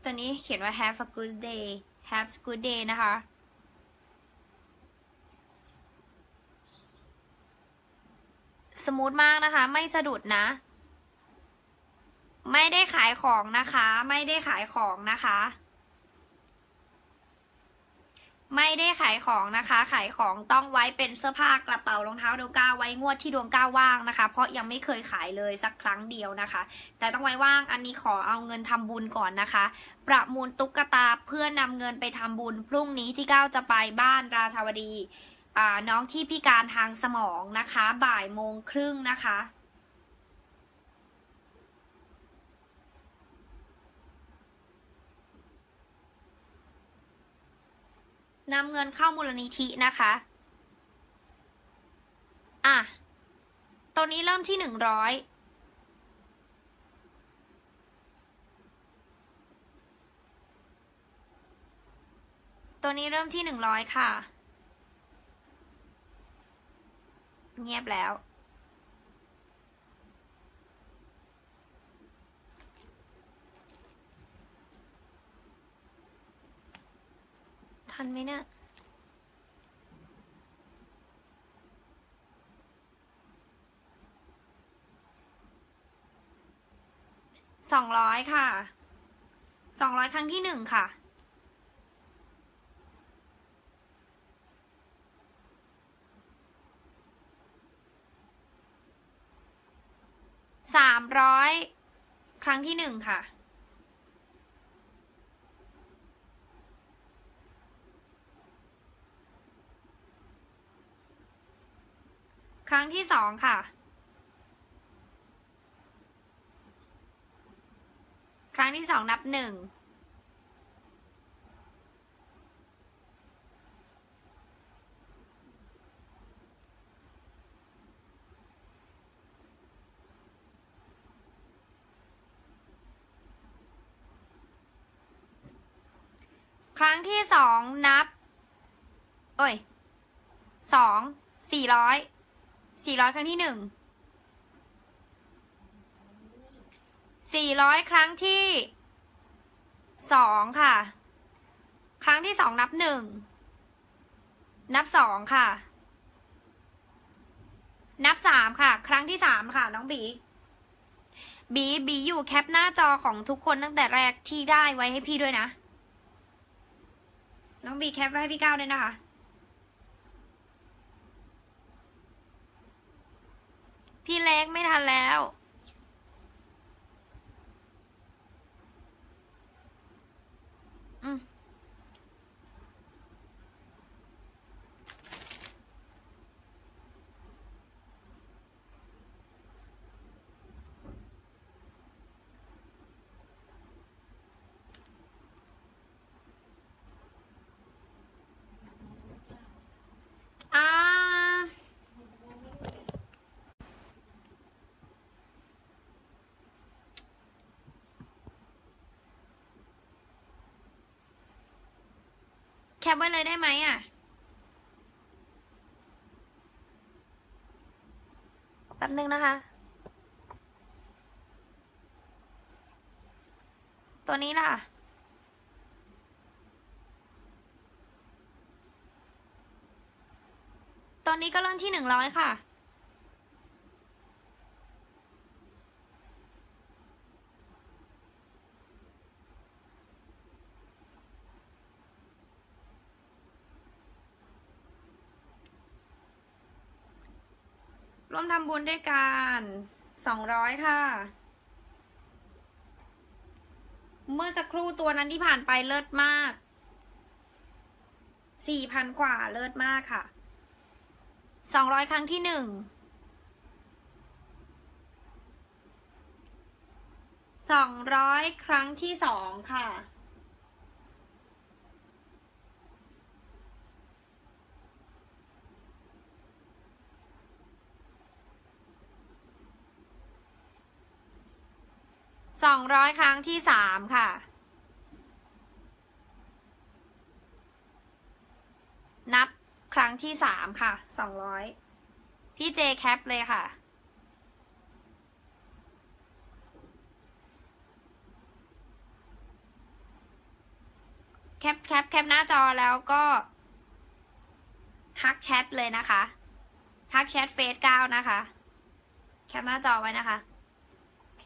ตัวนี้เขียนว่า have a good day have a good day นะคะ สมูทมากนะคะ ไม่สะดุดนะ ไม่ได้ขายของนะคะ ไม่ได้ขายของนะคะ ไม่ได้ขายของนะคะ ขายของต้องไว้เป็นเสื้อผ้ากระเป๋ารองเท้าดวงก้าวไว้งวดที่ดวงก้าวว่างนะคะ เพราะยังไม่เคยขายเลยสักครั้งเดียวนะคะ แต่ต้องไว้ว่างอันนี้ขอเอาเงินทำบุญก่อนนะคะ ประมูลตุ๊กตาเพื่อนำเงินไปทำบุญ พรุ่งนี้ที่ก้าวจะไปบ้านราชาวดีอ่าน้องที่พิการทางสมองนะคะ บ่ายโมงครึ่งนะคะ นำเงินเข้ามูลนิธินะคะ อะตัวนี้เริ่มที่หนึ่งร้อยตัวนี้เริ่มที่หนึ่งร้อยค่ะ เงียบแล้ว ทันไหมเนี่ยสองร้อยค่ะ สองร้อยครั้งที่หนึ่งค่ะ สามร้อยครั้งที่หนึ่งค่ะ ครั้งที่สองค่ะ ครั้งที่สองนับหนึ่ง ครั้งที่สองนับ เอ้ยสองสี่ร้อย สี่ร้อยครั้งที่หนึ่งสี่ร้อยครั้งที่สองค่ะ ครั้งที่สองนับหนึ่ง นับสองค่ะ นับสามค่ะ ครั้งที่สามค่ะ น้องบี บีบีอยู่แคปหน้าจอของทุกคนตั้งแต่แรกที่ได้ไว้ให้พี่ด้วยนะ น้องบีแคปไว้ให้พี่ก้าวด้วยนะคะ พี่เล็กไม่ทันแล้ว อืม อ่า แคปไว้เลยได้ไหมอะ แป๊บนึงนะคะ ตัวนี้ล่ะ ตอนนี้ก็เริ่มที่หนึ่งร้อยค่ะ ร่วมทำบุญด้วยกันสองร้อยค่ะ เมื่อสักครู่ตัวนั้นที่ผ่านไปเลิศมากสี่พันกว่าเลิศมากค่ะสองร้อยครั้งที่หนึ่งสองร้อยครั้งที่สองค่ะ สองร้อยครั้งที่สามค่ะ นับครั้งที่สามค่ะสองร้อยพี่เจแคปเลยค่ะ แคปแคปแคปหน้าจอแล้วก็ ทักแชทเลยนะคะ ทักแชทเฟซเก้านะคะ แคปหน้าจอไว้นะคะโอเค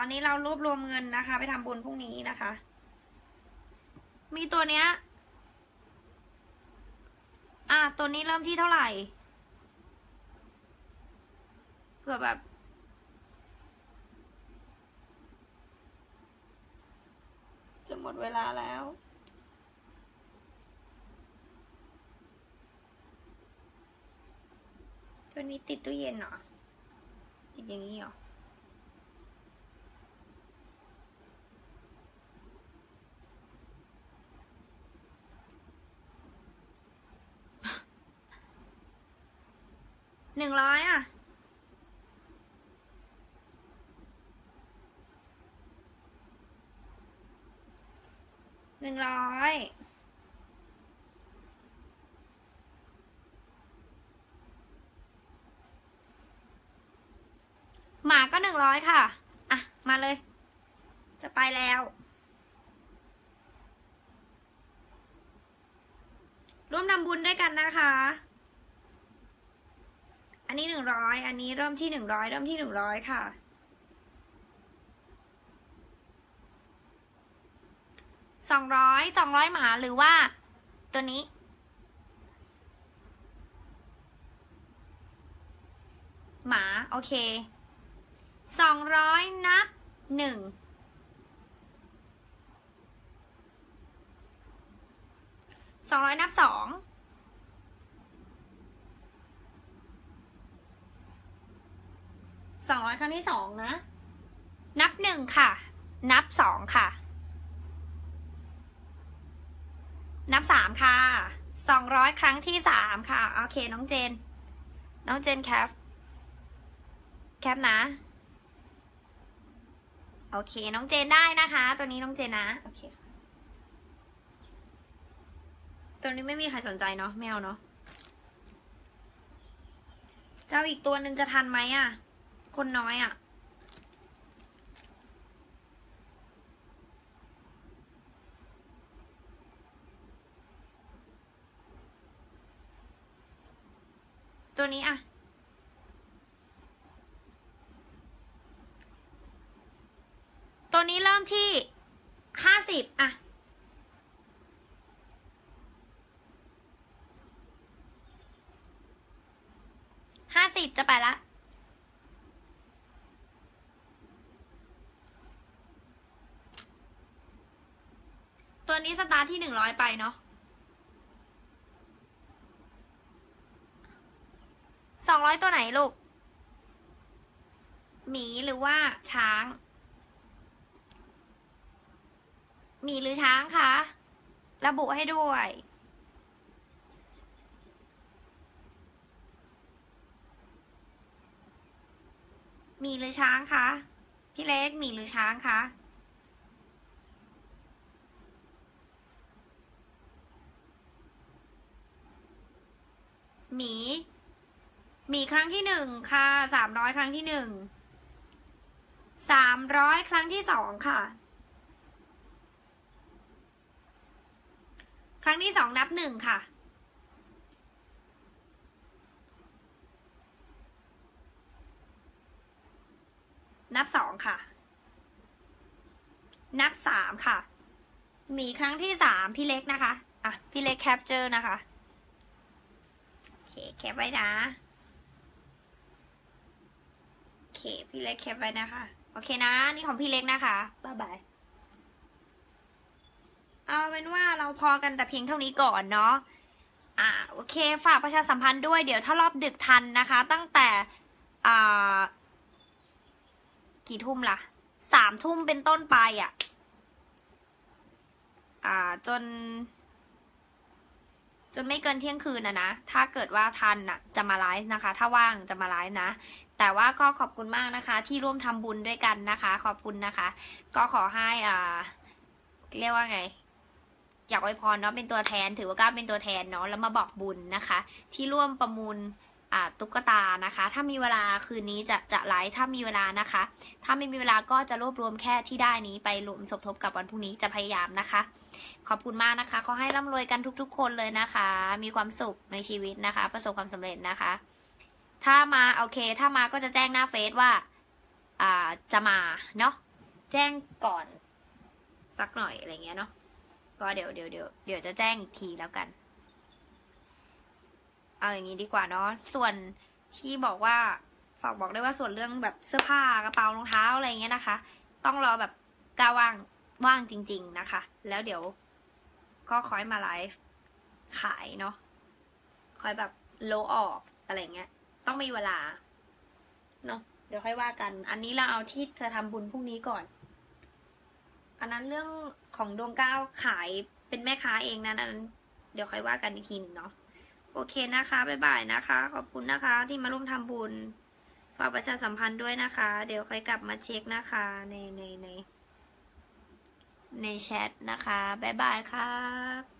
ตอนนี้เรารวบรวมเงินนะคะ ไปทำบุญพรุ่งนี้นะคะ มีตัวเนี้ย อะตัวนี้เริ่มที่เท่าไหร่เผื่อแบบจะหมดเวลาแล้ว ตัวนี้ติดตู้เย็นเหรอ ติดอย่างนี้เหรอ หนึ่งร้อยอะ หนึ่งร้อยหมาก็หนึ่งร้อยค่ะ อะ มาเลย จะไปแล้ว ร่วมทำบุญด้วยกันนะคะ อันนี้หนึ่งร้อยอันนี้เริ่มที่หนึ่งร้อยเริ่มที่หนึ่งร้อยค่ะ สองร้อยสองร้อยหมาหรือว่าตัวนี้ หมา โอเคสองร้อยนับหนึ่งสองร้อยนับสอง สองร้อยครั้งที่สองนะ นับหนึ่งค่ะ นับสองค่ะ นับสามค่ะสองร้อยครั้งที่สามค่ะ โอเค น้องเจน น้องเจนแคป แคปนะ โอเค น้องเจนได้นะคะ ตัวนี้น้องเจนนะ โอเคค่ะตัวนี้ไม่มีใครสนใจเนาะไม่เนาะ เจ้าอีกตัวหนึ่งจะทันไหมอะ คนน้อยอะ่ะ ตัวนี้อะ ตัวนี้เริ่มที่ห้าสิบอะห้าสิบจะไปละ ตัวนี้สตาร์ทที่หนึ่งร้อยไปเนาะสองร้อยตัวไหนลูก หมีหรือว่าช้าง หมีหรือช้างคะ ระบุให้ด้วยหมีหรือช้างคะ พี่เล็กหมีหรือช้างคะ หมี หมีครั้งที่หนึ่งค่ะสามร้อยครั้งที่หนึ่งสามร้อยครั้งที่สองค่ะ ครั้งที่สองนับหนึ่งค่ะ นับสองค่ะ นับสามค่ะหมีครั้งที่สามพี่เล็กนะคะ อะ พี่เล็ก capture นะคะ โอเค cap ไว้นะโอเคพี่เล็ก cap ไว้นะคะ โอเคนะ นี่ของพี่เล็กนะคะ bye bye เอาเป็นว่าเราพอกันแต่เพียงเท่านี้ก่อนเนาะอ่าโอเคฝากประชาสัมพันธ์ด้วยเดี๋ยวถ้ารอบดึกทันนะคะ ตั้งแต่อ่ากี่ทุ่มล่ะสามทุ่มเป็นต้นไปอะ อ่าจน นไม่เกินเที่ยงคืนนะนะ ถ้าเกิดว่าทันน่ะจะมาไลฟ์นะคะ ถ้าว่างจะมาไลฟ์นะ แต่ว่าก็ขอบคุณมากนะคะ ที่ร่วมทำบุญด้วยกันนะคะ ขอบคุณนะคะ ก็ขอให้อ่าเรียกว่าไง อยากอวยพรเนาะเป็นตัวแทน ถือว่าก้าวเป็นตัวแทนเนาะแล้วมาบอกบุญนะคะ ที่ร่วมประมูล ตุ๊กตานะคะ ถ้ามีเวลาคืนนี้จะจะไลฟ์ถ้ามีเวลานะคะ ถ้าไม่มีเวลาก็จะรวบรวมแค่ที่ได้นี้ไปรวมสมทบกับวันพรุ่งนี้จะพยายามนะคะ ขอบคุณมากนะคะขอให้ร่ำรวยกันทุก ๆ คนเลยนะคะ มีความสุขในชีวิตนะคะ ประสบความสำเร็จนะคะ ถ้ามาโอเค ถ้ามาก็จะแจ้งหน้าเฟซว่าอ่าจะมาเนาะแจ้งก่อนสักหน่อยอะไรเงี้ยเนาะก็เดี๋ยวเดี๋ยวเดี๋ยวเดี๋ยวจะแจ้งอีกทีแล้วกัน เอาอย่างนี้ดีกว่าเนาะส่วนที่บอกว่าฝากบอกได้ว่าส่วนเรื่องแบบเสื้อผ้ากระเป๋ารองเท้าอะไรเงี้ยนะคะ ต้องรอแบบกาว่างว่างจริง ๆนะคะ แล้วเดี๋ยวก็คอยมาไลฟ์ขายเนาะคอยแบบโลออกอะไรเงี้ย ต้องมีเวลาเนาะเดี๋ยวค่อยว่ากัน อันนี้เราเอาที่จะทำบุญพรุ่งนี้ก่อน อันนั้นเรื่องของดวงก้าวขายเป็นแม่ค้าเองนะนั้น เดี๋ยวค่อยว่ากันอีกทีนึงเนาะ โอเคนะคะ บ๊ายบายนะคะ ขอบคุณนะคะที่มาร่วมทำบุญ ฝากประชาสัมพันธ์ด้วยนะคะ เดี๋ยวค่อยกลับมาเช็คนะคะ ในในในในแชทนะคะ บ๊ายบายครับ